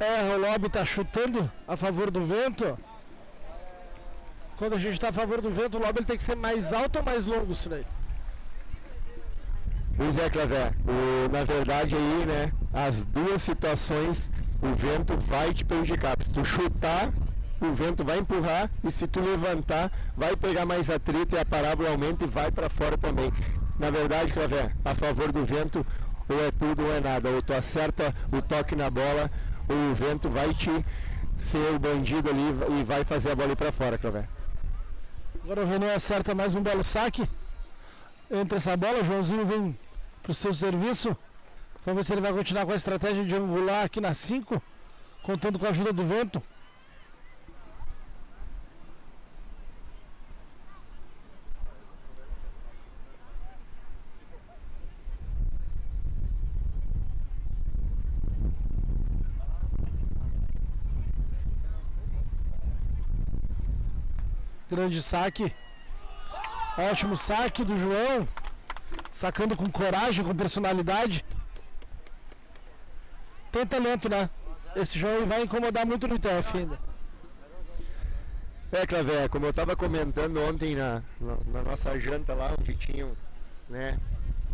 É, o lobby está chutando a favor do vento. Quando a gente está a favor do vento, o lobby ele tem que ser mais alto ou mais longo, daí? Pois é, Clavé. Na verdade aí, né, as duas situações, o vento vai te prejudicar. Se tu chutar, o vento vai empurrar e se tu levantar, vai pegar mais atrito e a parábola aumenta e vai para fora também. Na verdade, Clavé, a favor do vento, ou é tudo ou é nada. Ou tu acerta o toque na bola, ou o vento vai te ser o bandido ali e vai fazer a bola ir para fora, Clavé. Agora o Renan acerta mais um belo saque. Entra essa bola, o Joãozinho vem para o seu serviço. Vamos ver se ele vai continuar com a estratégia de angular aqui na 5, contando com a ajuda do vento. Grande saque. Ótimo saque do João. Sacando com coragem, com personalidade. Tem talento, né? Esse João vai incomodar muito no ITF ainda. É, Clavé, como eu estava comentando ontem na, na, na, nossa janta lá, onde tinham né,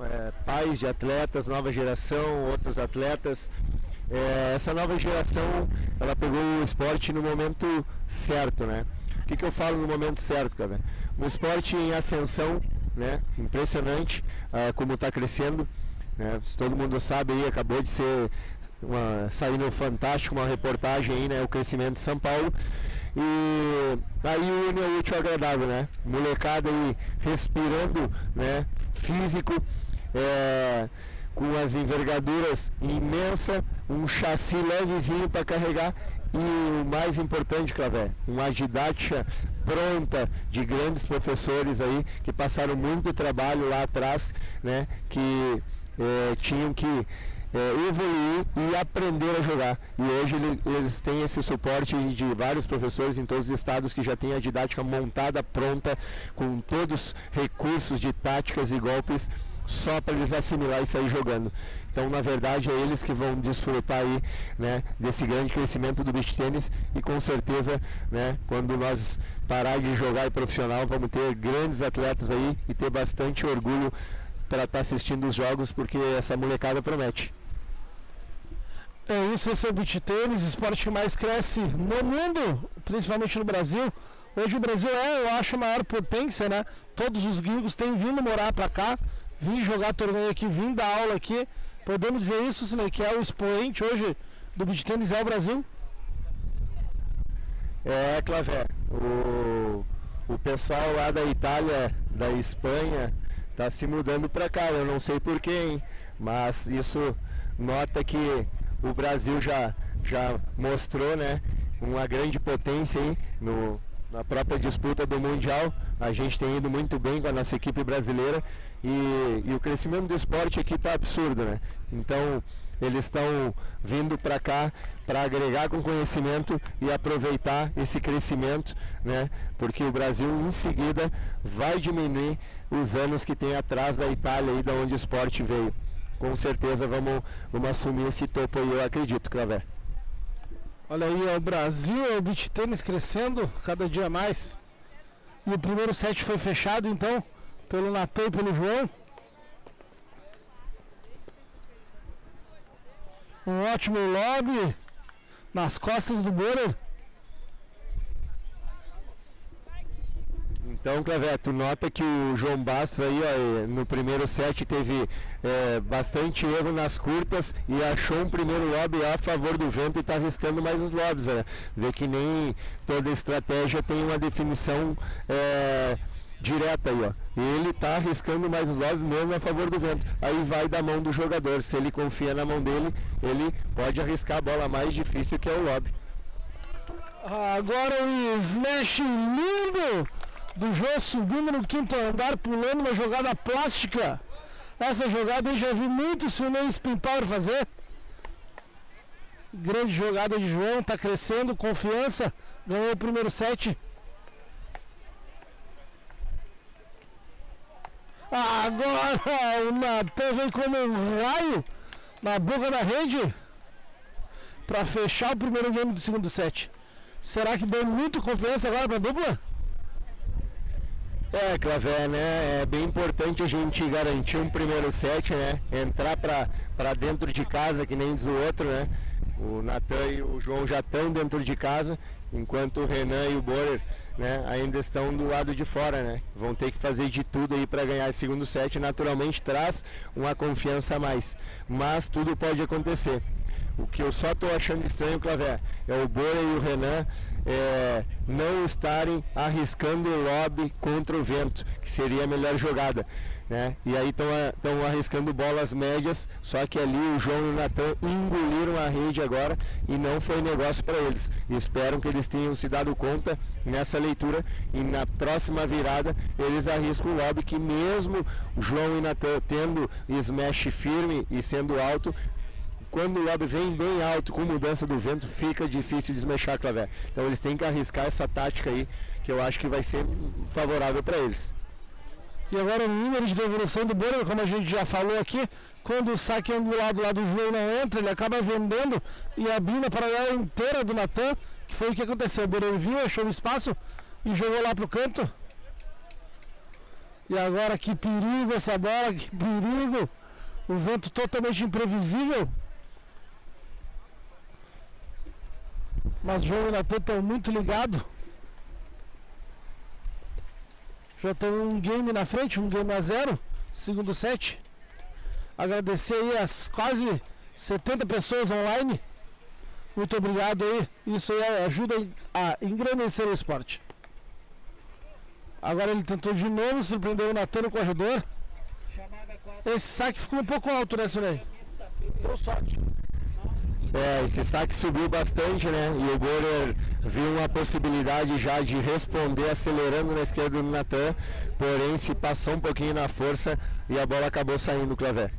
é, pais de atletas, nova geração, outros atletas, é, essa nova geração ela pegou o esporte no momento certo, né? O que, que eu falo no momento certo, Clavé? Um esporte em ascensão, né? Impressionante uh, como está crescendo. Né? Todo mundo sabe aí, acabou de ser uma, saindo fantástico uma reportagem aí, né? O crescimento de São Paulo. E aí o útil agradável, né? Molecada aí respirando, né? Físico, é, com as envergaduras imensa, um chassi levezinho para carregar e o mais importante, Clavé, uma didática pronta de grandes professores aí que passaram muito trabalho lá atrás, né? Que é, tinham que é, evoluir e aprender a jogar. E hoje ele, eles têm esse suporte de vários professores em todos os estados que já têm a didática montada, pronta, com todos os recursos de táticas e golpes só para eles assimilar e sair jogando. Então, na verdade, é eles que vão desfrutar aí, né, desse grande crescimento do beach tênis e com certeza, né, quando nós parar de jogar profissional, vamos ter grandes atletas aí e ter bastante orgulho para estar tá assistindo os jogos, porque essa molecada promete. É isso, esse é o beach tênis, esporte que mais cresce no mundo, principalmente no Brasil. Hoje o Brasil é, eu acho, a maior potência, né? Todos os gringos têm vindo morar para cá, vim jogar torneio aqui, vim dar aula aqui. Podemos dizer isso, Sinei, que é o expoente hoje do beach tênis é o Brasil? É, Clavé. O, o pessoal lá da Itália, da Espanha, tá se mudando para cá. Eu não sei porquê, hein? Mas isso nota que o Brasil já, já mostrou né, uma grande potência aí no, na própria disputa do Mundial. A gente tem ido muito bem com a nossa equipe brasileira e, e o crescimento do esporte aqui está absurdo, né? Então eles estão vindo para cá para agregar com conhecimento e aproveitar esse crescimento, né? Porque o Brasil em seguida vai diminuir os anos que tem atrás da Itália e da onde o esporte veio com certeza vamos, vamos assumir esse topo aí, eu acredito, Clavé. Olha aí, o Brasil, o beach tênis crescendo cada dia mais. E o primeiro set foi fechado então pelo Natan e pelo João. Um ótimo lobby nas costas do Borer. Então, Clevé, tu nota que o João Bastos aí, ó, no primeiro set teve é, bastante erro nas curtas e achou um primeiro lobby a favor do vento e está arriscando mais os lobbies. Né? Vê que nem toda estratégia tem uma definição é, direta aí, ó. Ele está arriscando mais os lobbies mesmo a favor do vento. Aí vai da mão do jogador. Se ele confia na mão dele, ele pode arriscar a bola mais difícil que é o lobby. Agora o smash lindo do Jô subindo no quinto andar, pulando uma jogada plástica. Essa jogada eu já vi muitos filmes Spin Power fazer. Grande jogada de João, está crescendo, confiança. Ganhou o primeiro set. Agora o Natan vem como um raio na boca da rede para fechar o primeiro game do segundo set. Será que deu muito confiança agora para a dupla? É, Clavé, né? É bem importante a gente garantir um primeiro set, né? Entrar para dentro de casa, que nem diz o outro, né? O Natan e o João já estão dentro de casa, enquanto o Renan e o Borer né, ainda estão do lado de fora, né? Vão ter que fazer de tudo aí para ganhar esse segundo set. Naturalmente traz uma confiança a mais, mas tudo pode acontecer. O que eu só estou achando estranho, Clavé, é o Bora e o Renan é, não estarem arriscando o lobby contra o vento, que seria a melhor jogada. Né? E aí estão arriscando bolas médias, só que ali o João e o Natan engoliram a rede agora e não foi negócio para eles. Espero que eles tenham se dado conta nessa leitura e na próxima virada eles arriscam o lobby que mesmo João e Natan tendo smash firme e sendo alto, quando o lob vem bem alto com mudança do vento, fica difícil desmechar a clavé. Então eles têm que arriscar essa tática aí, que eu acho que vai ser favorável para eles. E agora o número de devolução do Burger, como a gente já falou aqui, quando o saque angulado lá do joelho não entra, ele acaba vendendo e abrindo a paralela inteira do Natan, que foi o que aconteceu. O Burger viu, achou o espaço e jogou lá pro canto. E agora que perigo essa bola, que perigo! O vento totalmente imprevisível. Mas o jogo e o Natan estão muito ligados. Já tem um game na frente, um game a zero, segundo set. Agradecer aí as quase 70 pessoas online. Muito obrigado aí. Isso aí ajuda a engrandecer o esporte. Agora ele tentou de novo, surpreendeu o Natan no corredor. Esse saque ficou um pouco alto, né, Sunei? Deu sorte. É, esse saque subiu bastante, né? E o Borer viu uma possibilidade já de responder acelerando na esquerda do Natan, porém se passou um pouquinho na força e a bola acabou saindo, Clavé.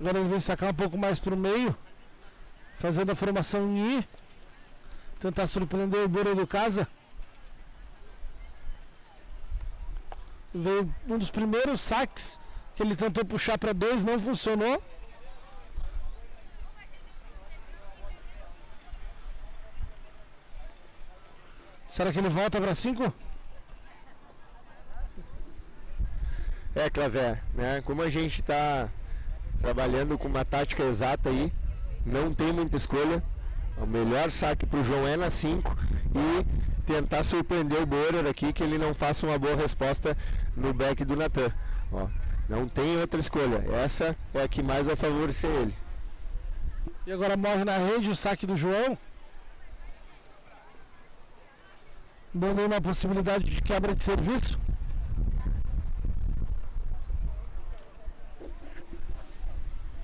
Agora ele vem sacar um pouco mais para o meio, fazendo a formação em I. Tentar surpreender o Borer do casa. Veio um dos primeiros saques que ele tentou puxar para dois, não funcionou. Será que ele volta para 5? É, Clavé, né? Como a gente está trabalhando com uma tática exata aí, não tem muita escolha. O melhor saque para o João é na 5 e tentar surpreender o Borer aqui que ele não faça uma boa resposta no back do Natan. Ó, não tem outra escolha. Essa é a que mais vai favorecer ele. E agora morre na rede o saque do João. Dando uma possibilidade de quebra de serviço.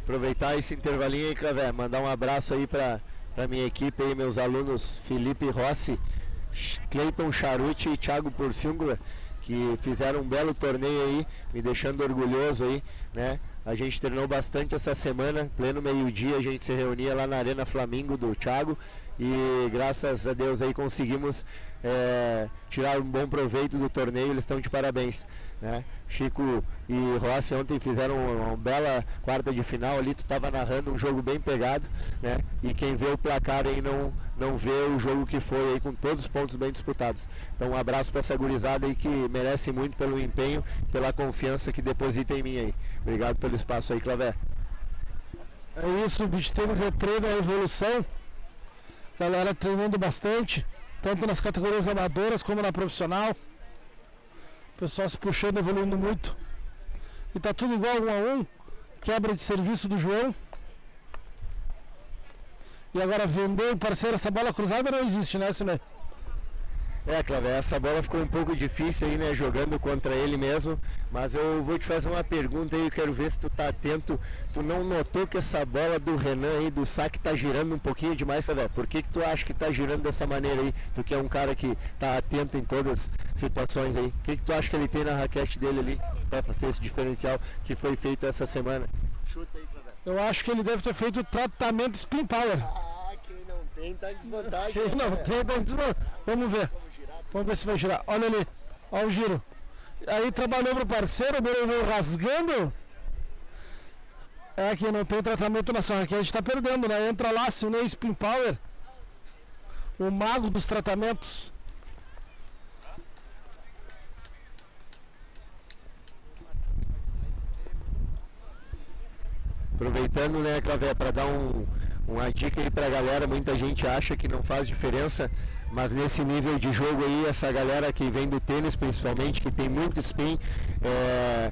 Aproveitar esse intervalinho aí, Clavé, mandar um abraço aí para a minha equipe aí, meus alunos Felipe Rossi, Cleiton Charuti e Thiago Porciúngula, que fizeram um belo torneio aí, me deixando orgulhoso aí, né? A gente treinou bastante essa semana, pleno meio-dia, a gente se reunia lá na Arena Flamingo do Thiago e graças a Deus aí conseguimos é, tirar um bom proveito do torneio, eles estão de parabéns. Né? Chico e Rossi ontem fizeram uma, uma, bela quarta de final ali, tu estava narrando um jogo bem pegado, né? E quem vê o placar aí não, não vê o jogo que foi aí com todos os pontos bem disputados. Então um abraço para essa gurizada aí que merece muito pelo empenho, pela confiança que deposita em mim aí. Obrigado pelo espaço aí, Clavé. É isso, o beat tênis é treino, é evolução. Galera treinando bastante tanto nas categorias amadoras como na profissional. O pessoal se puxando, evoluindo muito. E tá tudo igual um a um. Quebra de serviço do João. E agora vender, parceiro, essa bola cruzada não existe, né, Cine? É, Cláudio, essa bola ficou um pouco difícil aí, né, jogando contra ele mesmo, mas eu vou te fazer uma pergunta aí, eu quero ver se tu tá atento. Tu não notou que essa bola do Renan aí, do saque, tá girando um pouquinho demais, Cláudio? Por que que tu acha que tá girando dessa maneira aí? Tu que é um cara que tá atento em todas as situações aí. O que que tu acha que ele tem na raquete dele ali, para fazer esse diferencial que foi feito essa semana? Chuta aí, Cláudio. Eu acho que ele deve ter feito o tratamento Spin Power. Ah, quem não tem tá em desvantagem. Quem não né? tem tá em desvantagem. Vamos ver. Vamos ver se vai girar. Olha ali. Olha o giro. Aí trabalhou pro parceiro, o veio rasgando. É que não tem tratamento na sua raquete, está perdendo, né? Entra lá, se o Spin Power. O mago dos tratamentos. Aproveitando, né, Clavé, para dar um, uma dica aí para a galera, muita gente acha que não faz diferença mas nesse nível de jogo aí, essa galera que vem do tênis principalmente, que tem muito spin, é,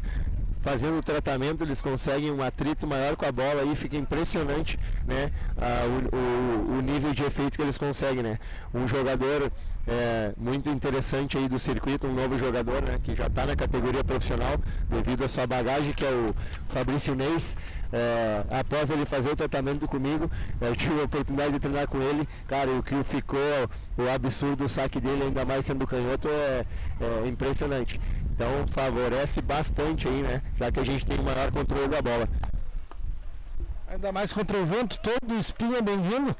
fazendo o tratamento, eles conseguem um atrito maior com a bola e fica impressionante né, a, o, o, o, nível de efeito que eles conseguem. Né. Um jogador é, muito interessante aí do circuito, um novo jogador né, que já está na categoria profissional devido à sua bagagem, que é o Fabrício Neis. É, após ele fazer o tratamento comigo, eu tive a oportunidade de treinar com ele, cara, o que ficou, o absurdo o saque dele, ainda mais sendo canhoto, é, é impressionante. Então favorece bastante aí, né? Já que a gente tem o maior controle da bola. Ainda mais contra o vento, todo espinha bem-vindo.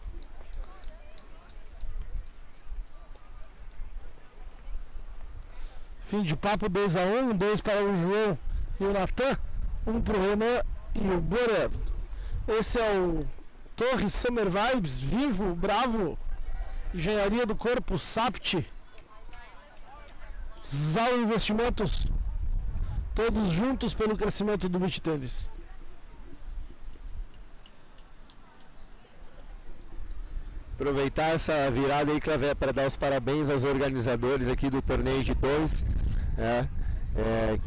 Fim de papo 2x1, um, 2 para o João e o Natan, 1 um para o Renan e o Bora. Esse é o Torre Summer Vibes, vivo, bravo, Engenharia do Corpo, SAPT, Zal Investimentos, todos juntos pelo crescimento do beach tênis. Aproveitar essa virada aí, Clavé, para dar os parabéns aos organizadores aqui do torneio de torres. É, é,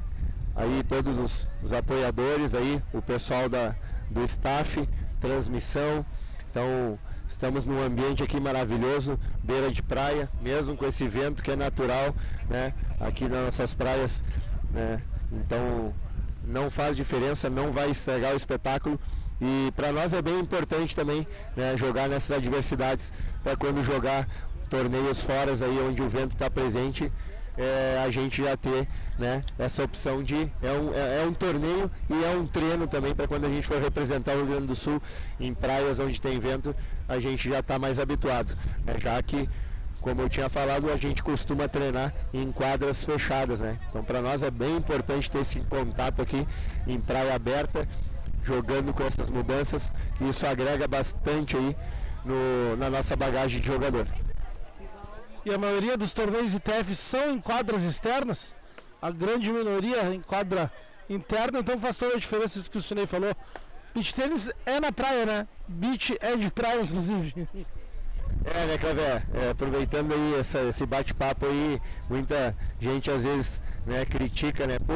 aí todos os, os, apoiadores aí, o pessoal da, do staff, transmissão. Então estamos num ambiente aqui maravilhoso, beira de praia, mesmo com esse vento que é natural, né? Aqui nas nossas praias, né? Então não faz diferença, não vai estragar o espetáculo e para nós é bem importante também né, jogar nessas adversidades para quando jogar torneios fora aí onde o vento está presente, é, a gente já ter né, essa opção de. É um, é, é um torneio e é um treino também para quando a gente for representar o Rio Grande do Sul em praias onde tem vento, a gente já está mais habituado. Né, já que, como eu tinha falado, a gente costuma treinar em quadras fechadas. Né? Então para nós é bem importante ter esse contato aqui em praia aberta jogando com essas mudanças, e isso agrega bastante aí no, na nossa bagagem de jogador. E a maioria dos torneios ITF são em quadras externas, a grande minoria em quadra interna, então faz toda a diferença isso que o Sunei falou. Beach tênis é na praia, né? Beach é de praia, inclusive. É, né, Clavé? É, aproveitando aí essa, esse bate-papo aí, muita gente às vezes né, critica, né? Pô,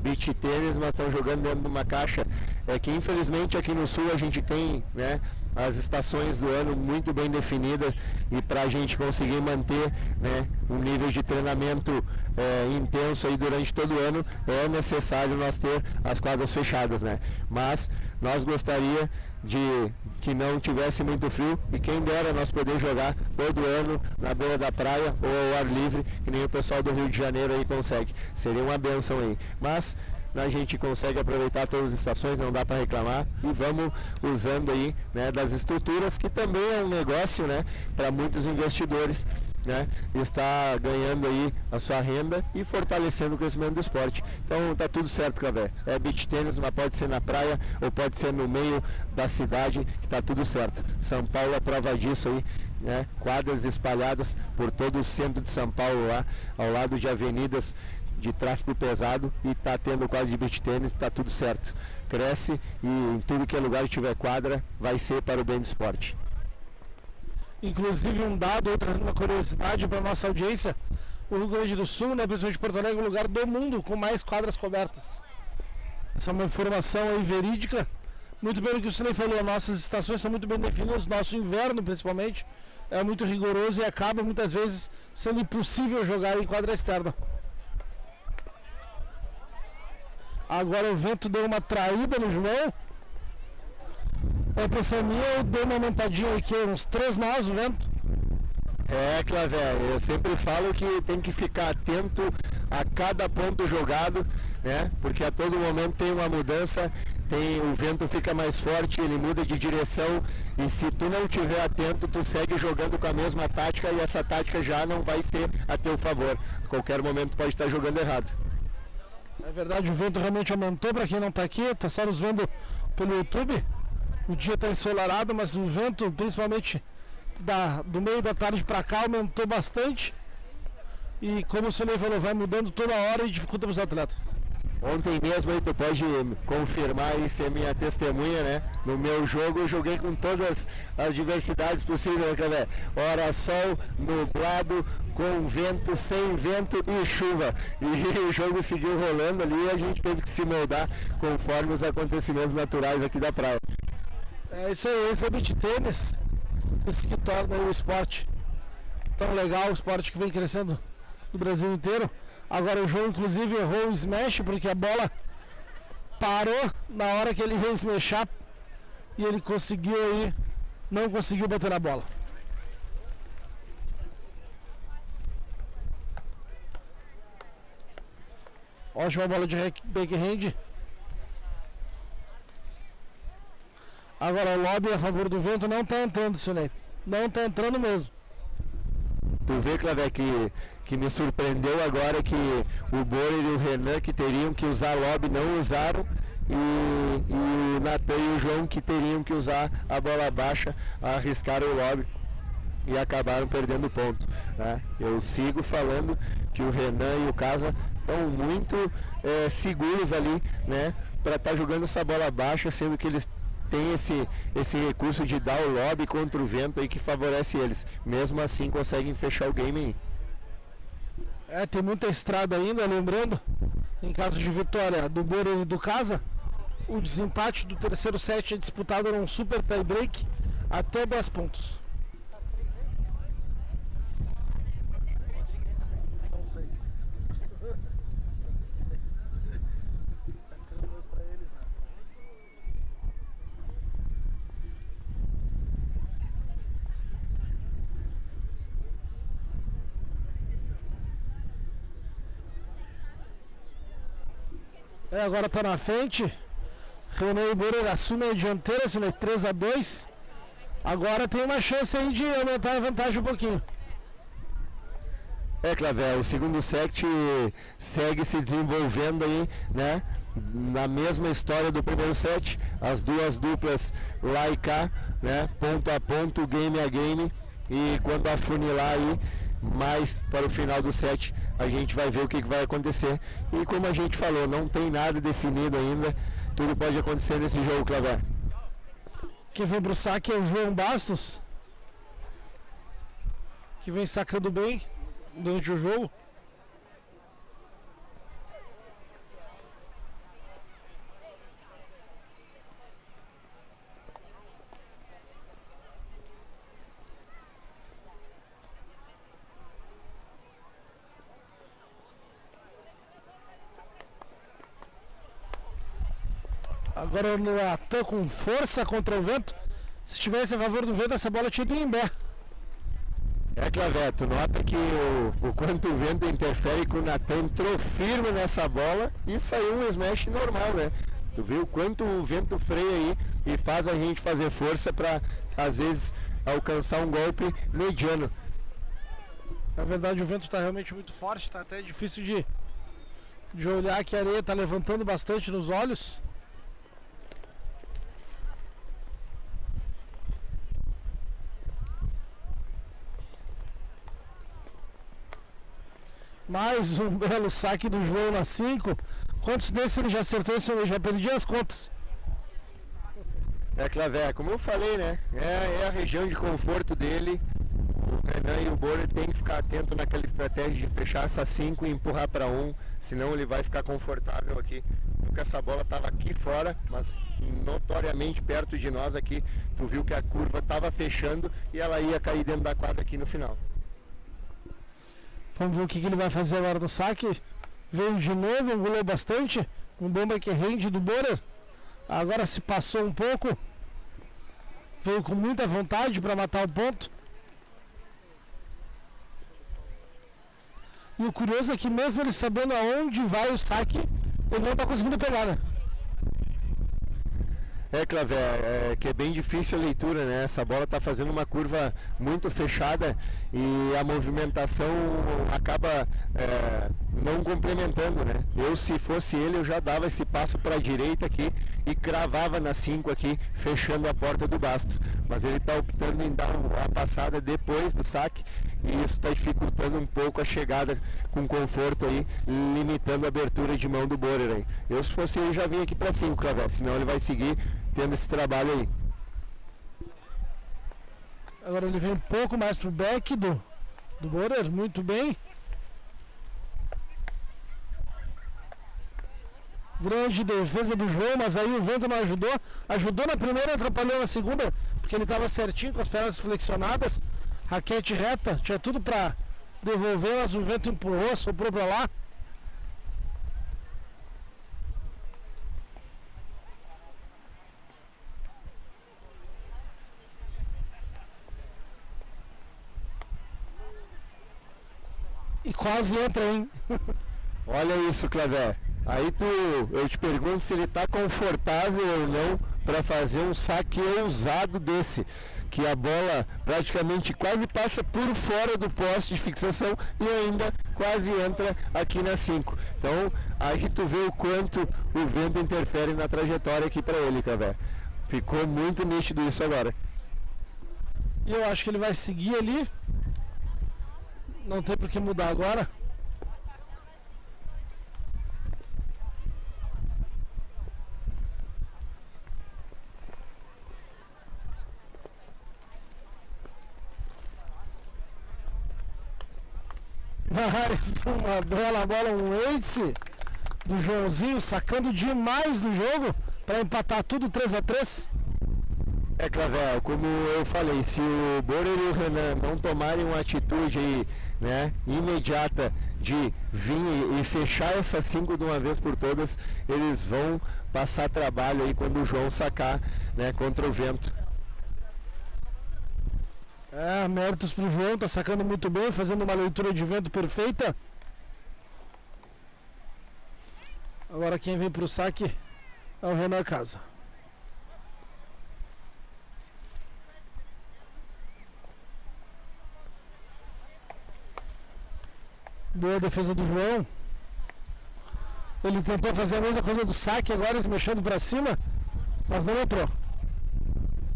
beach tênis, mas estão jogando dentro de uma caixa. É que infelizmente aqui no sul a gente tem, né? as estações do ano muito bem definidas e para a gente conseguir manter né, um nível de treinamento é, intenso aí durante todo o ano é necessário nós ter as quadras fechadas, né? Mas nós gostaria de que não tivesse muito frio e quem dera nós poder jogar todo ano na beira da praia ou ao ar livre, que nem o pessoal do Rio de Janeiro aí consegue. Seria uma benção aí. Mas a gente consegue aproveitar todas as estações, não dá para reclamar e vamos usando aí né, das estruturas que também é um negócio né, para muitos investidores né, está ganhando aí a sua renda e fortalecendo o crescimento do esporte. Então tá tudo certo, Cavé. É beach tênis, mas pode ser na praia ou pode ser no meio da cidade, que tá tudo certo. São Paulo é prova disso aí, né? Quadras espalhadas por todo o centro de São Paulo lá, ao lado de avenidas de tráfego pesado e está tendo quadra de beach tênis, está tudo certo. Cresce e em tudo que é lugar que tiver quadra, vai ser para o bem do esporte. Inclusive um dado, outra uma curiosidade para nossa audiência, o Rio Grande do Sul, né, principalmente Porto Alegre, é o lugar do mundo com mais quadras cobertas. Essa é uma informação aí verídica. Muito bem o que o Sinei falou, nossas estações são muito bem definidas, nosso inverno principalmente é muito rigoroso e acaba muitas vezes sendo impossível jogar em quadra externa. Agora o vento deu uma traída no João. A impressão minha, eu dei uma aumentadinha aqui, uns três nós o vento. É, Clavé, eu sempre falo que tem que ficar atento a cada ponto jogado, né? Porque a todo momento tem uma mudança, tem o vento fica mais forte, ele muda de direção e se tu não tiver atento, tu segue jogando com a mesma tática e essa tática já não vai ser a teu favor. A qualquer momento pode estar jogando errado. É verdade, o vento realmente aumentou para quem não está aqui, está só nos vendo pelo YouTube. O dia está ensolarado, mas o vento, principalmente da, do meio da tarde para cá, aumentou bastante. E como o senhor falou, vai mudando toda hora e dificulta para os atletas. Ontem mesmo aí tu pode confirmar e ser minha testemunha, né? No meu jogo eu joguei com todas as diversidades possíveis, né, Hora sol, nublado, com vento, sem vento e chuva. E *laughs* o jogo seguiu rolando ali e a gente teve que se moldar conforme os acontecimentos naturais aqui da praia. É isso aí, esse é beat tênis, isso que torna o esporte tão legal, o esporte que vem crescendo no Brasil inteiro. Agora o João inclusive errou o smash porque a bola parou na hora que ele ia smashar e ele conseguiu aí, não conseguiu bater na bola. Ótima bola de backhand. Agora o lobby a favor do vento não está entrando, Sinei. Não está entrando mesmo. Tu vê, Clavé, que, que me surpreendeu agora que o Borer e o Renan que teriam que usar lobby não usaram e, e o Natan e o João que teriam que usar a bola baixa arriscaram o lobby e acabaram perdendo ponto. Né? Eu sigo falando que o Renan e o Casa estão muito é, seguros ali, né? Para estar tá jogando essa bola baixa, sendo que eles têm esse, esse recurso de dar o lobby contra o vento aí que favorece eles. Mesmo assim conseguem fechar o game aí. É, tem muita estrada ainda, lembrando, em caso de vitória do Bora e do Casa, o desempate do terceiro set é disputado num super tie break até 10 pontos. É, agora está na frente. René Iboreira assume a dianteira, sendo 3 a 2 Agora tem uma chance aí de aumentar a vantagem um pouquinho. É, Clavel, o segundo set segue se desenvolvendo aí, né? Na mesma história do primeiro set, as duas duplas lá e cá, né? Ponto a ponto, game a game. E quando afunilar aí, mais para o final do set, a gente vai ver o que, que vai acontecer. E como a gente falou, não tem nada definido ainda, tudo pode acontecer nesse jogo, Clavé. Quem vem para o saque é o João Bastos, que vem sacando bem durante o jogo. Agora no Natan com força contra o vento. Se tivesse a favor do vento, essa bola tinha ido em pé. É, Claveto, nota que o, o quanto o vento interfere com o Natan entrou firme nessa bola e saiu um smash normal, né? Tu viu o quanto o vento freia aí e faz a gente fazer força para às vezes alcançar um golpe mediano. Na verdade o vento está realmente muito forte, está até difícil de, de olhar que a areia está levantando bastante nos olhos. Mais um belo saque do João na 5. Quantos desses ele já acertou? Eu já perdi as contas. É, Clavé, como eu falei, né? É, é, a região de conforto dele. O Renan e o Bora tem que ficar atento naquela estratégia de fechar essa 5 e empurrar para 1, um, senão ele vai ficar confortável aqui. Porque essa bola estava aqui fora, mas notoriamente perto de nós aqui. Tu viu que a curva estava fechando e ela ia cair dentro da quadra aqui no final. Vamos ver o que, que ele vai fazer agora no saque. Veio de novo, angulou bastante. Um bomba que rende do Borer. Agora se passou um pouco. Veio com muita vontade para matar o ponto. E o curioso é que mesmo ele sabendo aonde vai o saque, ele não está conseguindo pegar, né? É, Clavé, é, que é bem difícil a leitura, né? Essa bola está fazendo uma curva muito fechada e a movimentação acaba é, não complementando, né? Eu, se fosse ele, eu já dava esse passo para a direita aqui e cravava na 5 aqui, fechando a porta do Bastos. Mas ele está optando em dar a passada depois do saque e isso está dificultando um pouco a chegada com conforto aí, limitando a abertura de mão do Borer aí. Eu, se fosse ele, já vinha aqui para 5, Clavé, senão ele vai seguir tendo esse trabalho aí. Agora ele vem um pouco mais pro back do, do Borer, muito bem. Grande defesa do João, mas aí o vento não ajudou. Ajudou na primeira, atrapalhou na segunda, porque ele estava certinho com as pernas flexionadas, raquete reta, tinha tudo para devolver, mas o vento empurrou, soprou para lá. E quase entra, hein? Olha isso, Clevé. Aí tu, eu te pergunto se ele está confortável ou não para fazer um saque ousado desse que a bola praticamente quase passa por fora do poste de fixação e ainda quase entra aqui na 5. Então aí tu vê o quanto o vento interfere na trajetória aqui para ele, Cavé. Ficou muito nítido isso agora. E eu acho que ele vai seguir ali. Não tem por que mudar agora. Mais uma bela bola, um ace do Joãozinho, sacando demais do jogo para empatar tudo 3 a 3 É, Clavel, como eu falei, se o Borer e o Renan não tomarem uma atitude né, imediata de vir e fechar essas cinco de uma vez por todas, eles vão passar trabalho aí quando o João sacar né, contra o vento. É, méritos pro João, tá sacando muito bem, fazendo uma leitura de vento perfeita. Agora quem vem pro saque é o Renan Casa. Boa defesa do João. Ele tentou fazer a mesma coisa do saque agora, se mexendo para cima, mas não entrou.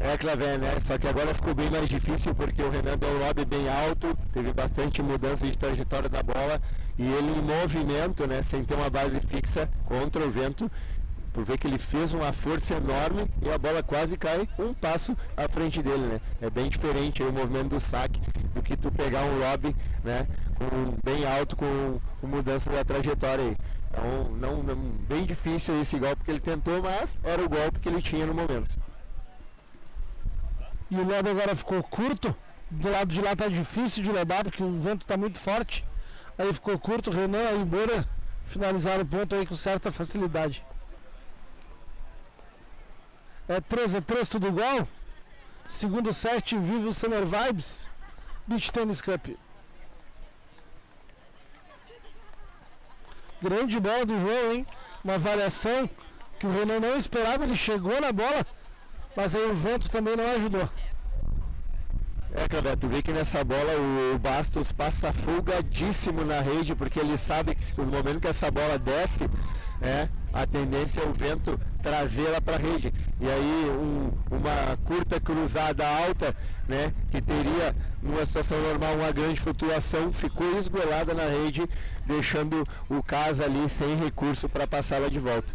É, Clavé, né? Só que agora ficou bem mais difícil porque o Renan deu um lobby bem alto, teve bastante mudança de trajetória da bola e ele em movimento, né? Sem ter uma base fixa contra o vento, por ver que ele fez uma força enorme e a bola quase cai um passo à frente dele, né? É bem diferente o movimento do saque do que tu pegar um lobby, né? Com, bem alto com, com mudança da trajetória aí. Então, não, não, bem difícil esse golpe que ele tentou, mas era o golpe que ele tinha no momento. E o lobby agora ficou curto. Do lado de lá tá difícil de levar porque o vento está muito forte. Aí ficou curto, Renan e Bora finalizaram o ponto aí com certa facilidade. É 3 a 3 tudo igual. Segundo set, vivo Summer Vibes. Beach Tennis Cup. Grande bola do João, hein? Uma variação que o Renan não esperava. Ele chegou na bola, mas aí o vento também não ajudou. É, Cleber, tu vê que nessa bola o Bastos passa folgadíssimo na rede, porque ele sabe que no momento que essa bola desce, é, a tendência é o vento trazer ela para a rede. E aí um, uma curta cruzada alta, né, que teria numa situação normal uma grande flutuação, ficou esgoelada na rede, deixando o casa ali sem recurso para passá-la de volta.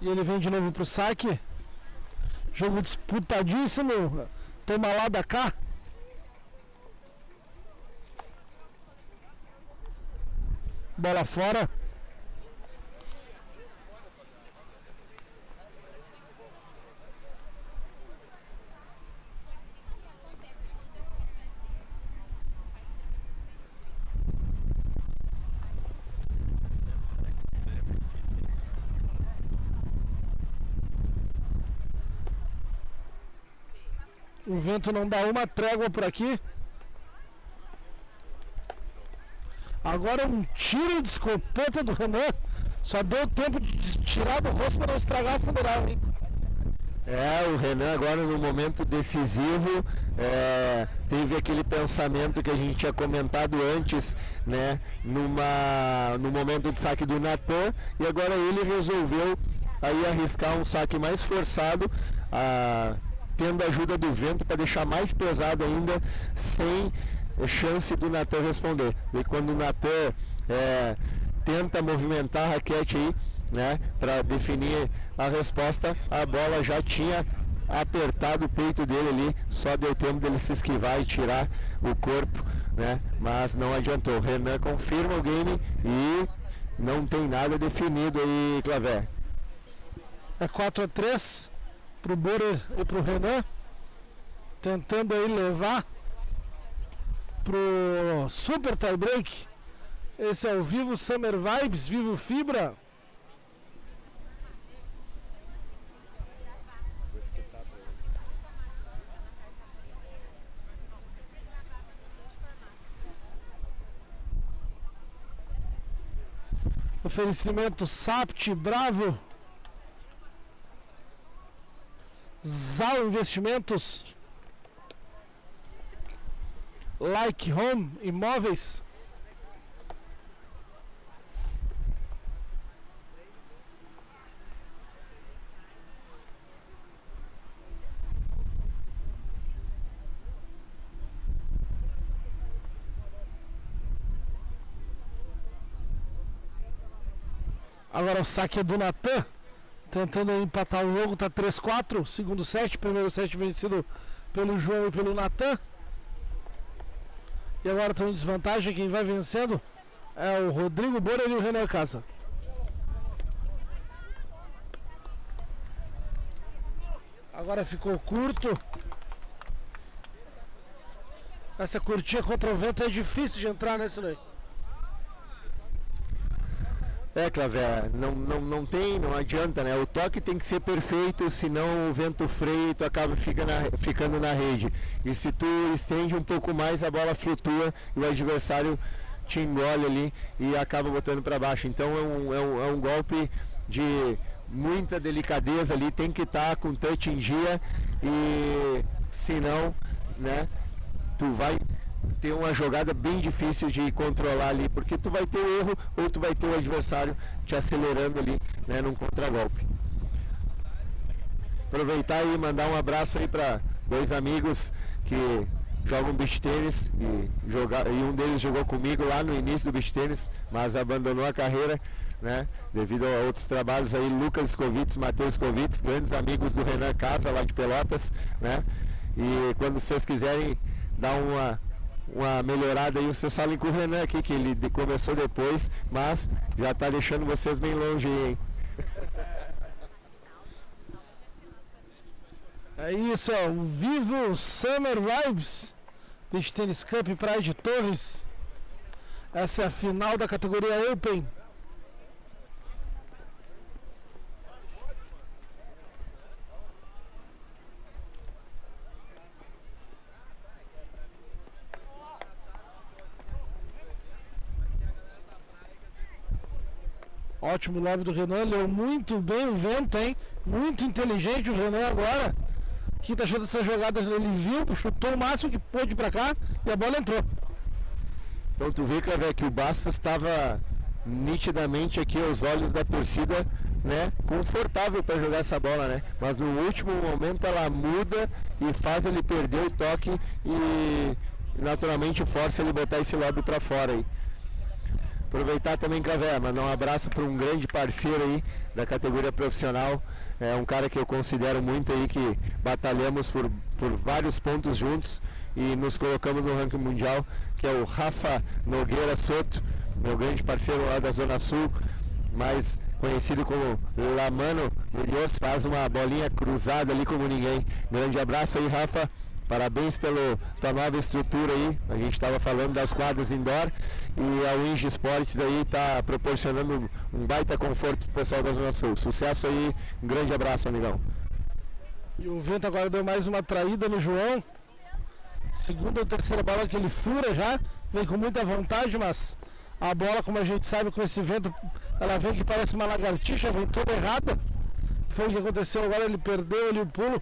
E ele vem de novo para o saque. Jogo disputadíssimo. Toma lá da cá. Bola fora. O vento não dá uma trégua por aqui. Agora um tiro de escopeta do Renan. Só deu tempo de tirar do rosto para não estragar a funeral, hein? É, o Renan agora no momento decisivo é, teve aquele pensamento que a gente tinha comentado antes, né? Numa, no momento de saque do Natan e agora ele resolveu aí arriscar um saque mais forçado. A, tendo a ajuda do vento para deixar mais pesado ainda, sem chance do Natan responder. E quando o Natan é, tenta movimentar a raquete aí, né, para definir a resposta, a bola já tinha apertado o peito dele ali, só deu tempo dele se esquivar e tirar o corpo, né? Mas não adiantou. Renan confirma o game e não tem nada definido aí, Clavé. É 4 a 3 pro Borer e pro Renan. Tentando aí levar pro Super Tie Break. Esse é o Vivo Summer Vibes, Vivo Fibra. Oferecimento Sapt Bravo Zal Investimentos, Like Home Imóveis. Agora o saque é do Natan. Tentando empatar o jogo, tá 3-4. Segundo set, primeiro set vencido pelo João e pelo Natan. E agora estão em desvantagem. Quem vai vencendo é o Rodrigo Bora e o Renan Casa. Agora ficou curto. Essa curtinha contra o vento é difícil de entrar, né, Silei? É, Clavé, não, não, não tem, não adianta, né? O toque tem que ser perfeito, senão o vento freia e tu acaba fica na, ficando na rede. E se tu estende um pouco mais, a bola flutua e o adversário te engole ali e acaba botando para baixo. Então é um, é, um, é um golpe de muita delicadeza ali, tem que estar tá com touch em dia e senão, né, tu vai ter uma jogada bem difícil de controlar ali, porque tu vai ter o erro ou tu vai ter o adversário te acelerando ali, né, num contragolpe. Aproveitar e mandar um abraço aí para dois amigos que jogam beach tênis e, jogar, e um deles jogou comigo lá no início do beach tênis, mas abandonou a carreira, né? Devido a outros trabalhos aí, Lucas Escovitz, Matheus Escovitz, grandes amigos do Renan Casa lá de Pelotas, né? E quando vocês quiserem dar uma uma melhorada aí, vocês falem com o Renan aqui, que ele começou depois, mas já está deixando vocês bem longe aí, hein? É isso, ó, o Vivo Summer Vibes Beach Tennis Cup Praia de Torres. Essa é a final da categoria Open. Ótimo lobby do Renan, leu muito bem o vento, hein? Muito inteligente o Renan agora. Que tá achando essas jogadas, ele viu, chutou o máximo que pôde para cá e a bola entrou. Então tu vê, Clevé, que o Bastos estava nitidamente aqui aos olhos da torcida, né, confortável para jogar essa bola, né? Mas no último momento ela muda e faz ele perder o toque e naturalmente força ele botar esse lobby para fora aí. Aproveitar também, Cavé, mandar um abraço para um grande parceiro aí da categoria profissional. É um cara que eu considero muito aí, que batalhamos por, por vários pontos juntos e nos colocamos no ranking mundial, que é o Rafa Nogueira Soto, meu grande parceiro lá da Zona Sul, mais conhecido como Lamano Deus faz uma bolinha cruzada ali como ninguém. Grande abraço aí, Rafa. Parabéns pela tua nova estrutura aí. A gente estava falando das quadras indoor e a Winge Sports aí está proporcionando um baita conforto pro pessoal da Zona Sul. Sucesso aí, um grande abraço, amigão. E o vento agora deu mais uma traída no João. Segunda ou terceira bola que ele fura já. Vem com muita vontade, mas a bola, como a gente sabe, com esse vento, ela vem que parece uma lagartixa, vem toda errada. Foi o que aconteceu agora, ele perdeu ali o pulo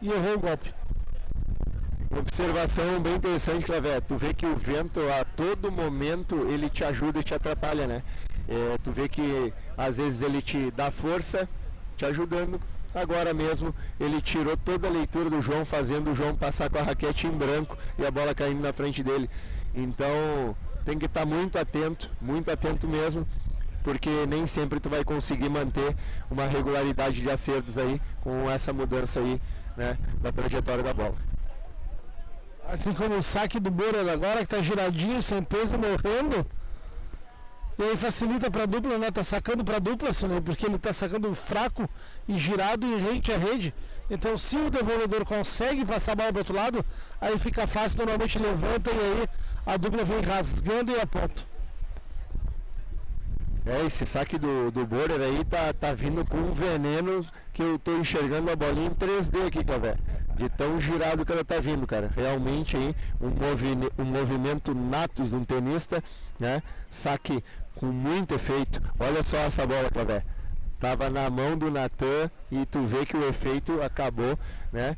e errou o golpe. Observação bem interessante, Clavé. Tu vê que o vento a todo momento ele te ajuda e te atrapalha, né? É, tu vê que às vezes ele te dá força, te ajudando. Agora mesmo ele tirou toda a leitura do João, fazendo o João passar com a raquete em branco e a bola caindo na frente dele. Então tem que estar muito atento, muito atento mesmo, porque nem sempre tu vai conseguir manter uma regularidade de acertos aí com essa mudança aí, né, da trajetória da bola. Assim como o saque do Bora agora, que tá giradinho, sem peso, morrendo. E aí facilita para a dupla, né? Tá sacando para a dupla, assim, né? porque ele tá sacando fraco e girado e rente a rede. Então, se o devolvedor consegue passar a bola do outro lado, aí fica fácil, normalmente levanta e aí a dupla vem rasgando e aponta. É, esse saque do, do Borer aí tá, tá vindo com um veneno que eu tô enxergando a bolinha em 3D aqui, cara. De tão girado que ela tá vindo, cara. Realmente aí um, movi um movimento nato de um tenista, né? Saque com muito efeito. Olha só essa bola, Clavé. Tava na mão do Natan e tu vê que o efeito acabou, né?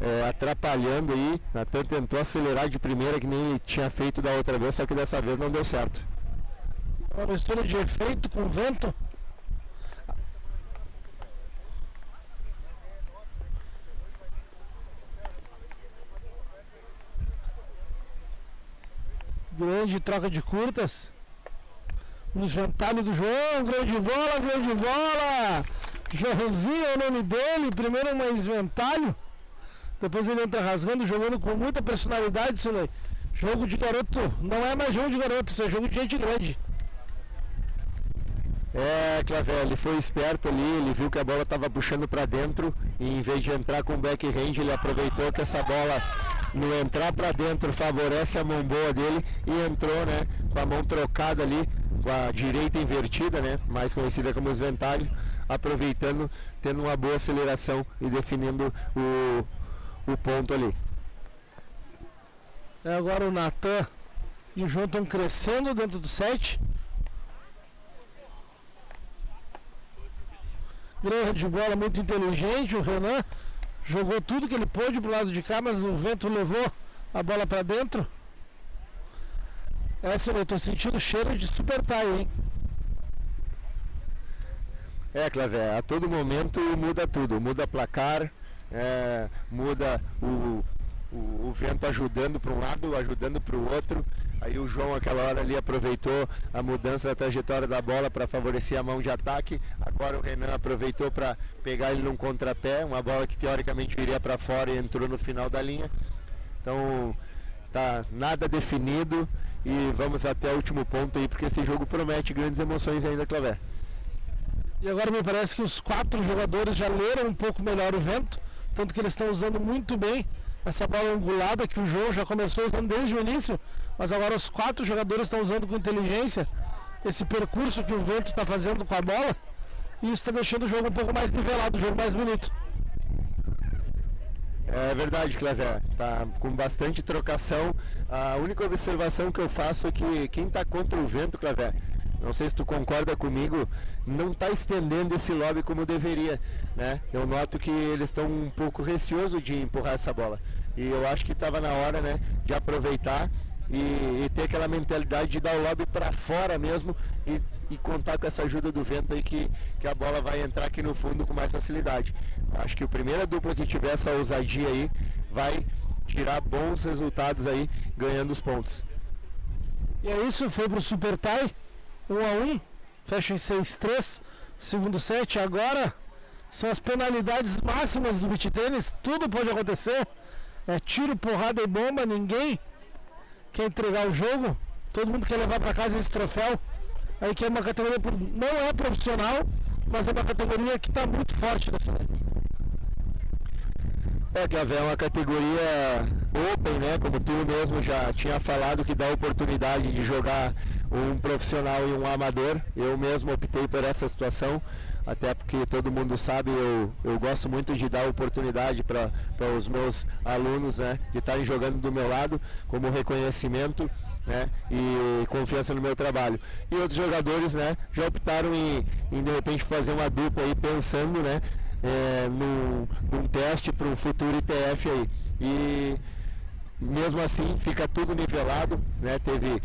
É, atrapalhando aí. Natan tentou acelerar de primeira que nem tinha feito da outra vez, só que dessa vez não deu certo. Uma mistura de efeito com vento. Grande troca de curtas. Nos ventalhos do João. Grande bola, grande bola. Joãozinho é o nome dele. Primeiro uma esventalho. Depois ele entra rasgando, jogando com muita personalidade, Sulei. Jogo de garoto. Não é mais jogo de garoto, isso é jogo de gente grande. É, Clavel, ele foi esperto ali, ele viu que a bola estava puxando para dentro e em vez de entrar com backhand, ele aproveitou que essa bola no entrar para dentro favorece a mão boa dele e entrou, né, com a mão trocada ali, com a direita invertida, né, mais conhecida como esventalho, aproveitando, tendo uma boa aceleração e definindo o, o ponto ali. É agora o Natan e o João estão crescendo dentro do set. grande bola, muito inteligente. O Renan jogou tudo que ele pôde pro lado de cá, mas o vento levou a bola para dentro. Essa eu tô sentindo cheiro de super tie, hein? É, Clavé, a todo momento muda tudo, muda placar, é, muda o, o, o, vento ajudando para um lado, ajudando para o outro. Aí o João, aquela hora ali, aproveitou a mudança da trajetória da bola para favorecer a mão de ataque. Agora o Renan aproveitou para pegar ele num contrapé, uma bola que teoricamente viria para fora e entrou no final da linha. Então, tá nada definido e vamos até o último ponto aí, porque esse jogo promete grandes emoções ainda, Clavé. E agora me parece que os quatro jogadores já leram um pouco melhor o vento, tanto que eles estão usando muito bem essa bola angulada que o João já começou usando desde o início, mas agora os quatro jogadores estão usando com inteligência esse percurso que o vento está fazendo com a bola e isso está deixando o jogo um pouco mais nivelado, o jogo mais bonito. É verdade, Clever. Tá com bastante trocação. A única observação que eu faço é que quem está contra o vento, Clever, não sei se tu concorda comigo, não está estendendo esse lobby como deveria, né? Eu noto que eles estão um pouco receosos de empurrar essa bola. E eu acho que estava na hora, né, de aproveitar e, e, ter aquela mentalidade de dar o lobby para fora mesmo e, e, contar com essa ajuda do vento aí que, que a bola vai entrar aqui no fundo com mais facilidade. Acho que a primeira dupla que tiver essa ousadia aí vai tirar bons resultados aí, ganhando os pontos. E é isso, foi pro Super Tie. 1 a 1 fecha em 6-3, segundo set. Agora são as penalidades máximas do beat tênis, tudo pode acontecer. É tiro, porrada e bomba, ninguém quer entregar o jogo, todo mundo quer levar para casa esse troféu. Aí que é uma categoria não é profissional, mas é uma categoria que está muito forte nessa é, Clavé, é uma categoria open, né? Como tu mesmo já tinha falado, que dá oportunidade de jogar um profissional e um amador. Eu mesmo optei por essa situação, até porque todo mundo sabe, eu, eu gosto muito de dar oportunidade para os meus alunos, né? De estarem jogando do meu lado, como reconhecimento. Né, e confiança no meu trabalho. E outros jogadores né, já optaram em, em de repente fazer uma dupla aí pensando né, é, num, num teste para um futuro ITF aí. E mesmo assim fica tudo nivelado, né? Teve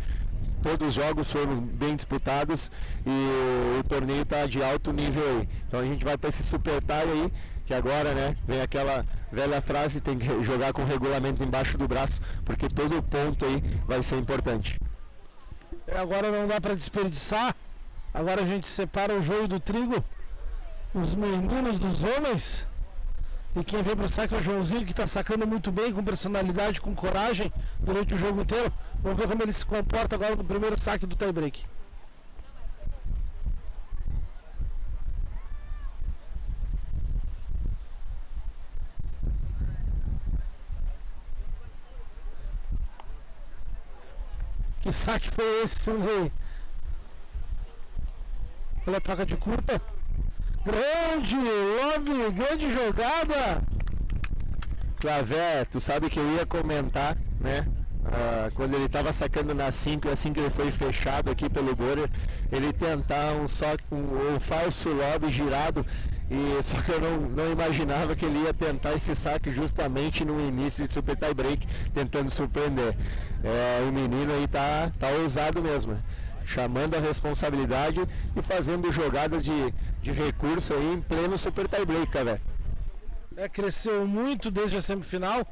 todos os jogos foram bem disputados e o torneio está de alto nível aí. Então a gente vai para esse super tie aí, que agora né, vem aquela velha frase, tem que *laughs* jogar com o regulamento embaixo do braço, porque todo ponto aí vai ser importante. É, agora não dá para desperdiçar. Agora a gente separa o joio do trigo os meninos dos homens. E quem vem pro saque é o Joãozinho, que está sacando muito bem, com personalidade, com coragem, durante o jogo inteiro. Vamos ver como ele se comporta agora no primeiro saque do tie break. Que saque foi esse, Sunrei? Olha a troca de curta. Grande, Lobby, grande jogada. Clavé, tu sabe que eu ia comentar, né? uh, quando ele estava sacando na 5 e assim que ele foi fechado aqui pelo Borer, ele tentar um, só, um, um falso lobby girado e *laughs* só que eu não, não imaginava que ele ia tentar esse saque justamente no início de super tie break, tentando surpreender. É, o menino aí tá, tá ousado mesmo, chamando a responsabilidade e fazendo jogadas de, de recurso aí em pleno super tie break, cara. É, cresceu muito desde a semifinal.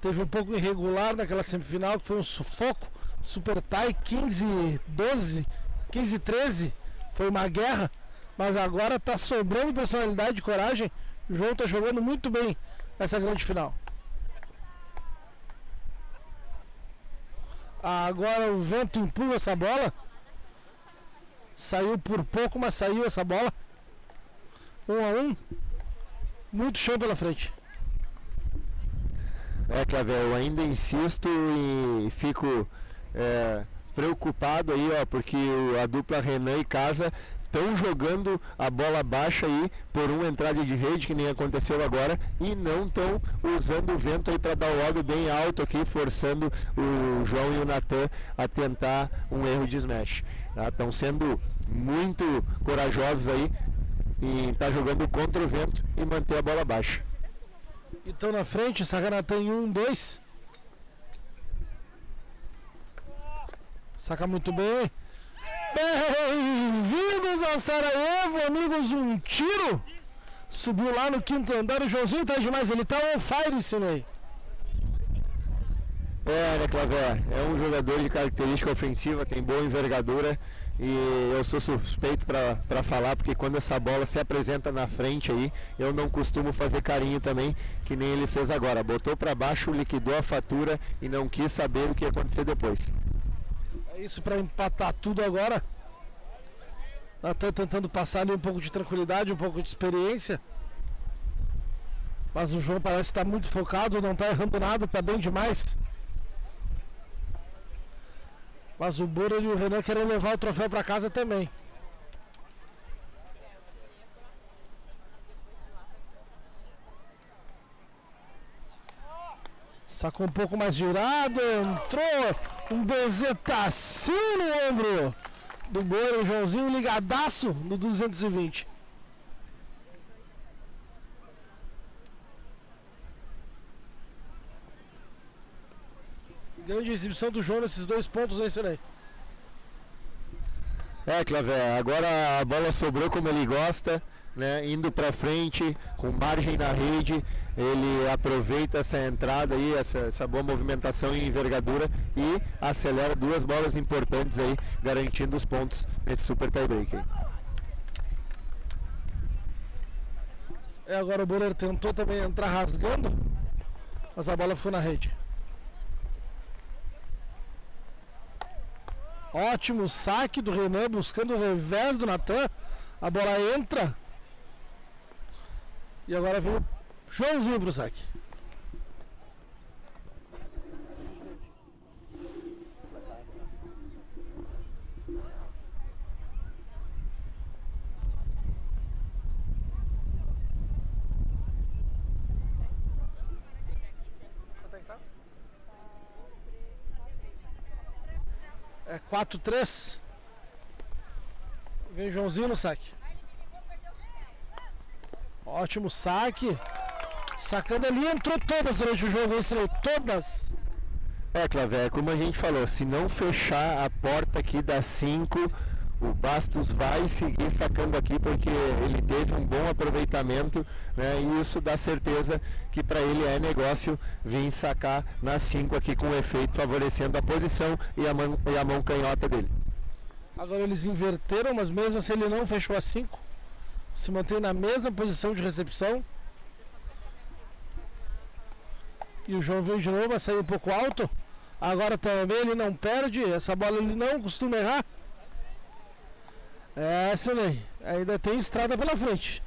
Teve um pouco irregular naquela semifinal, que foi um sufoco. Super tie 15 12, 15 13. Foi uma guerra. Mas agora está sobrando personalidade e coragem. O João está jogando muito bem essa grande final. Agora o vento empurra essa bola. Saiu por pouco, mas saiu essa bola. Um a um. Muito chão pela frente. É, Clavel, eu ainda insisto e fico é, preocupado aí, ó, porque a dupla Renan e Casa estão jogando a bola baixa aí por uma entrada de rede, que nem aconteceu agora, e não estão usando o vento aí para dar o lob bem alto aqui, forçando o João e o Natan a tentar um erro de smash. Estão tá? sendo muito corajosos aí e estar tá jogando contra o vento e manter a bola baixa. Então na frente, Sacanã tem um, dois. Saca muito bem. Bem-vindos a Sarajevo, amigos. Um tiro subiu lá no quinto andar. O Joãozinho tá demais. Ele tá on fire, Sinei. É, né, Clavé? É um jogador de característica ofensiva, tem boa envergadura e eu sou suspeito para falar porque quando essa bola se apresenta na frente aí, eu não costumo fazer carinho também, que nem ele fez agora. Botou para baixo, liquidou a fatura e não quis saber o que ia acontecer depois. É isso para empatar tudo agora. Até tentando passar ali um pouco de tranquilidade, um pouco de experiência. Mas o João parece estar muito focado, não está errando nada, está bem demais. Mas o Bura e o Renan querem levar o troféu para casa também. Sacou um pouco mais girado, entrou um bezetacinho no ombro do Bora, Joãozinho ligadaço no 220. Grande exibição do João nesses dois pontos aí, Serei. É, Clavé, agora a bola sobrou como ele gosta, né? Indo para frente, com margem na rede, ele aproveita essa entrada aí, essa, essa boa movimentação e envergadura e acelera duas bolas importantes aí, garantindo os pontos nesse super tiebreak. É, agora o Borer tentou também entrar rasgando, mas a bola ficou na rede. Ótimo saque do Renan buscando o revés do Natan. A bola entra. E agora vem o Joãozinho pro saque. É 4-3. Vem Joãozinho no saque. Ótimo saque. Sacando ali, entrou todas durante o jogo, entrou todas. É, Clavé, como a gente falou, se não fechar a porta aqui das 5, o Bastos vai seguir sacando aqui porque ele teve um bom aproveitamento né, e isso dá certeza que para ele é negócio vir sacar nas 5 aqui com efeito favorecendo a posição e a, mão, e a mão canhota dele. Agora eles inverteram, mas mesmo assim ele não fechou a 5, se mantém na mesma posição de recepção. E o João veio de novo, vai sair um pouco alto. Agora também ele não perde, essa bola ele não costuma errar. É, Silney, ainda tem estrada pela frente.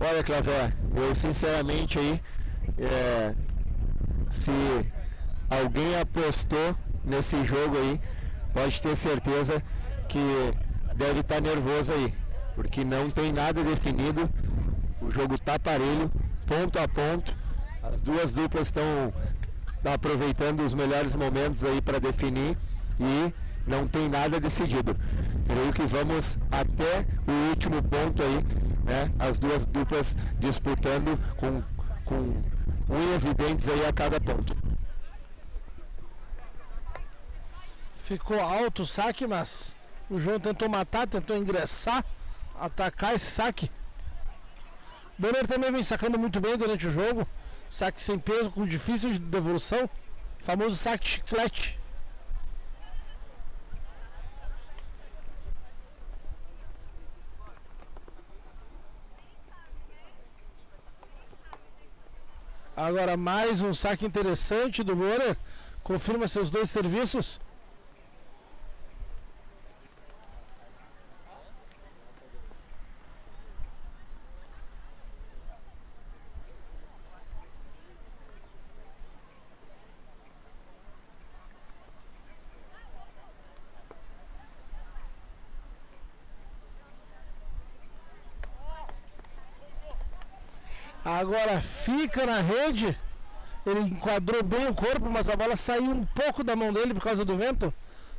Olha, Clavé, eu sinceramente aí, é, se alguém apostou nesse jogo aí, pode ter certeza que deve estar tá nervoso aí, porque não tem nada definido, o jogo está parelho, ponto a ponto, As duas duplas estão aproveitando os melhores momentos aí para definir e não tem nada decidido. Creio que vamos até o último ponto aí, né? As duas duplas disputando com, com unhas e dentes aí a cada ponto. Ficou alto o saque, mas o João tentou matar, tentou ingressar, atacar esse saque. Bonner também vem sacando muito bem durante o jogo. Saque sem peso, com difícil de devolução. Famoso saque chiclete. Agora mais um saque interessante do Bonner. Confirma seus dois serviços. Agora fica na rede. Ele enquadrou bem o corpo, mas a bola saiu um pouco da mão dele por causa do vento.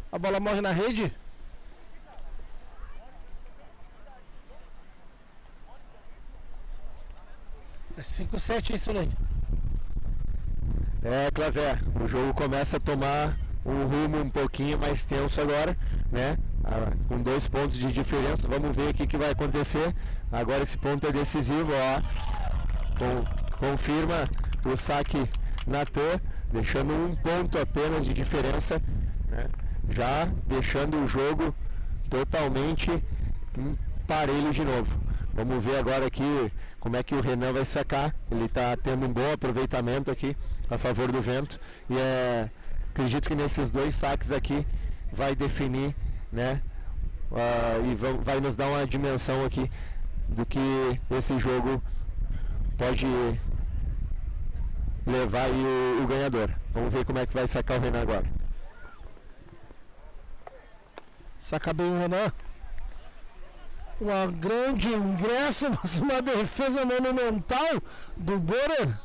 A bola morre na rede. É 5-7 isso aí. É, Clavé, o jogo começa a tomar um rumo um pouquinho mais tenso agora, né? Ah, com dois pontos de diferença. Vamos ver o que, que vai acontecer. Agora esse ponto é decisivo, ó com, confirma o saque Natan, deixando um ponto apenas de diferença, né? já deixando o jogo totalmente parelho de novo. Vamos ver agora aqui como é que o Renan vai sacar. Ele está tendo um bom aproveitamento aqui a favor do vento. E é, acredito que nesses dois saques aqui vai definir, né? Uh, e vai nos dar uma dimensão aqui do que esse jogo pode levar o, o, ganhador. Vamos ver como é que vai sacar o Renan agora. Saca bem o Renan. Um grande ingresso, *laughs* mas uma defesa monumental do Borer.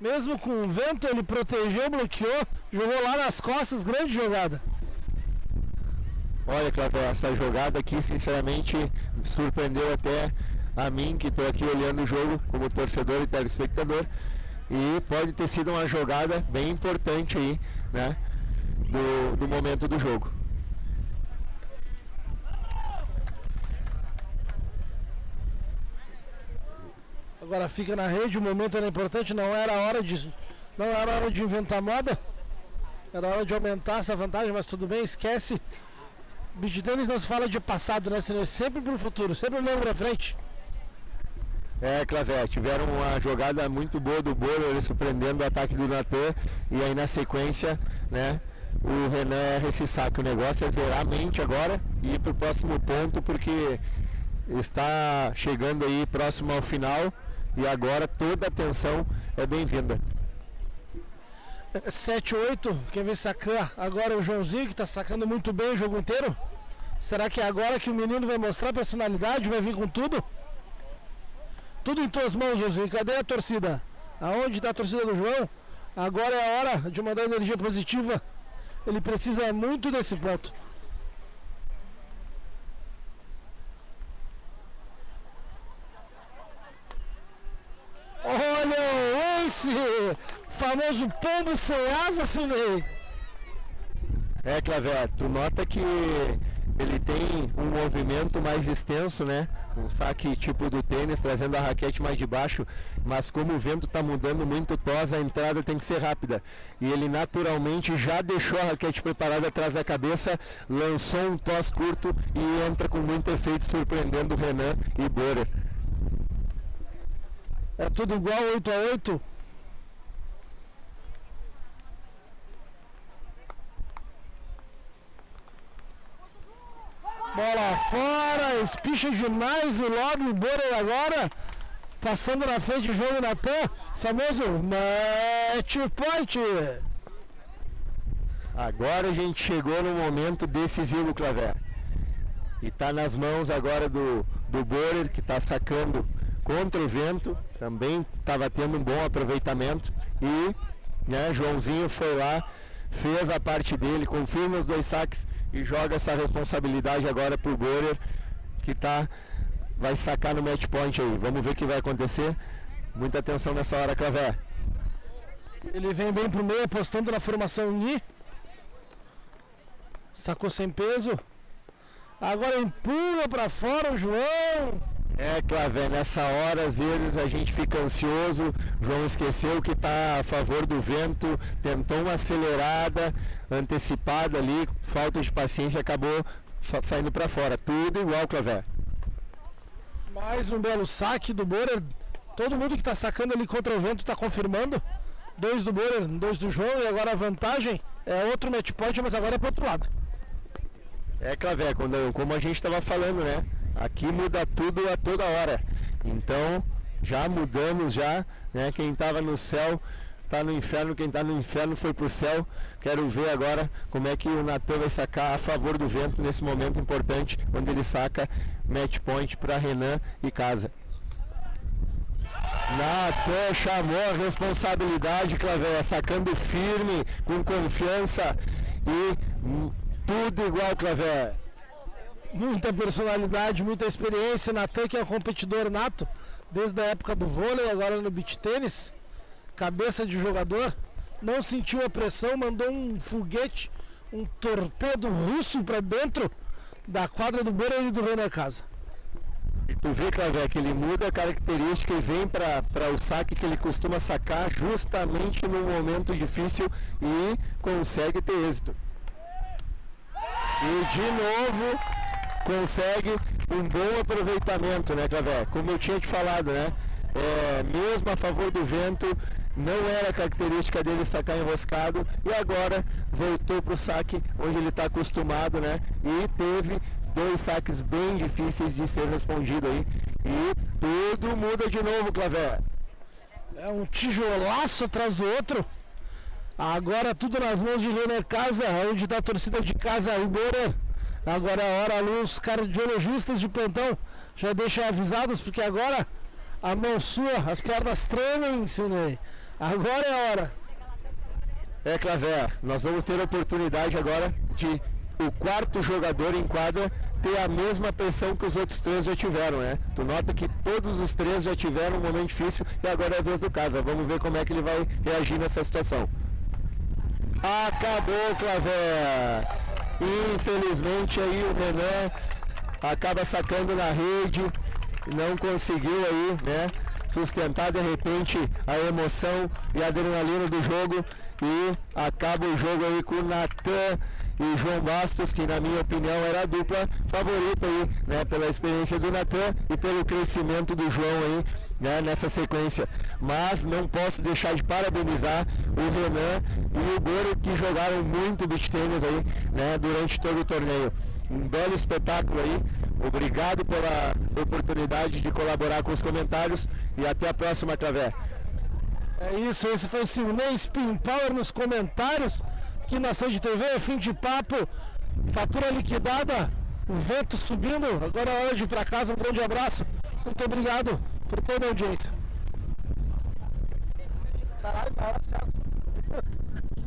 Mesmo com o vento, ele protegeu, bloqueou, jogou lá nas costas, grande jogada. Olha, Cláudio, essa jogada aqui, sinceramente, surpreendeu até a mim que estou aqui olhando o jogo como torcedor e telespectador. E pode ter sido uma jogada bem importante aí, né? Do, do momento do jogo. Agora fica na rede, o momento era importante, não era hora de. Não era hora de inventar moda. Era hora de aumentar essa vantagem, mas tudo bem, esquece. Beat Dennis não se fala de passado, né? Sempre pro futuro, sempre olhando pra frente. É, Clavé, tiveram uma jogada muito boa do Bolo, ele surpreendendo o ataque do Natan e aí na sequência, né, o Renan esse saque. O negócio é zerar a mente agora e ir para o próximo ponto, porque está chegando aí próximo ao final e agora toda a atenção é bem-vinda. 7-8, quem vem sacar agora é o Joãozinho, que está sacando muito bem o jogo inteiro. Será que é agora que o menino vai mostrar personalidade, vai vir com tudo? Tudo em tuas mãos, Josué. Cadê a torcida? Aonde está a torcida do João? Agora é a hora de mandar energia positiva. Ele precisa muito desse ponto. Olha esse famoso pombo sem asa, Sinei. É, Clavé, tu nota que ele tem um movimento mais extenso, né? Um saque tipo do tênis, trazendo a raquete mais de baixo, mas como o vento está mudando muito tos, a entrada tem que ser rápida. E ele naturalmente já deixou a raquete preparada atrás da cabeça, lançou um tos curto e entra com muito efeito, surpreendendo Renan e Borer. É tudo igual 8 a 8 Bola fora, espicha demais o Lobby Borer agora. Passando na frente o jogo Natan. Famoso match point. Agora a gente chegou no momento decisivo, Clavé. E está nas mãos agora do, do Borer, que está sacando contra o vento. também estava tendo um bom aproveitamento e né, Joãozinho foi lá, fez a parte dele, confirma os dois saques e joga essa responsabilidade agora pro Gorer, que tá, vai sacar no match point aí. Vamos ver o que vai acontecer. Muita atenção nessa hora, Clavé. Ele vem bem pro meio, apostando na formação I. Sacou sem peso. Agora empurra para fora o João. É, Clavé, nessa hora às vezes a gente fica ansioso. João esqueceu que está a favor do vento, tentou uma acelerada, antecipada ali, falta de paciência, acabou saindo para fora. Tudo igual, Clavé. Mais um belo saque do Borer. Todo mundo que está sacando ali contra o vento está confirmando. Dois do Borer, dois do João e agora a vantagem é outro match point, mas agora é para outro lado. É, Clavé, quando, como a gente estava falando, né? Aqui muda tudo a toda hora. Então, já mudamos já, né? Quem estava no céu está no inferno, quem está no inferno foi para o céu. Quero ver agora como é que o Natan vai sacar a favor do vento nesse momento importante, onde ele saca match point para Renan e casa. Natan chamou a responsabilidade, Clavé, sacando firme, com confiança e tudo igual, Clavé. Muita personalidade, muita experiência. Natan, que é um competidor nato, desde a época do vôlei, agora no beach tênis. Cabeça de jogador. Não sentiu a pressão, mandou um foguete, um torpedo russo para dentro da quadra do Beira e do Renan Casa. E tu vê, Clavé, que ele muda a característica e vem para o saque que ele costuma sacar justamente num momento difícil e consegue ter êxito. E de novo consegue um bom aproveitamento, né, Clavé? Como eu tinha te falado, né? É, mesmo a favor do vento, não era característica dele sacar enroscado e agora voltou para o saque onde ele está acostumado, né? E teve dois saques bem difíceis de ser respondido aí. E tudo muda de novo, Clavé. É um tijolaço atrás do outro. Agora tudo nas mãos de René Casa, onde está a torcida de casa, o. Agora é hora os cardiologistas de plantão já deixam avisados, porque agora a mão sua, as pernas tremem, Silnei. Agora é a hora. É, Clavé, nós vamos ter a oportunidade agora de o quarto jogador em quadra ter a mesma pressão que os outros três já tiveram, né? Tu nota que todos os três já tiveram um momento difícil e agora é a vez do Casa. Vamos ver como é que ele vai reagir nessa situação. Acabou, Infelizmente aí o Renan acaba sacando na rede, não conseguiu aí, né? Sustentar de repente a emoção e a adrenalina do jogo e acaba o jogo aí com o Natan e João Bastos, que na minha opinião era a dupla favorita aí, né, pela experiência do Natan e pelo crescimento do João aí, né, nessa sequência. Mas não posso deixar de parabenizar o Renan e o Goro que jogaram muito beach tênis aí, né, durante todo o torneio. Um belo espetáculo aí. Obrigado pela oportunidade de colaborar com os comentários e até a próxima, Clavé. É isso, esse foi o Silnei Spin Power nos comentários aqui na Sede TV, fim de papo, fatura liquidada, o vento subindo, agora é hora de ir para casa, um grande abraço, muito obrigado por toda a audiência. Caralho, na certo. *laughs*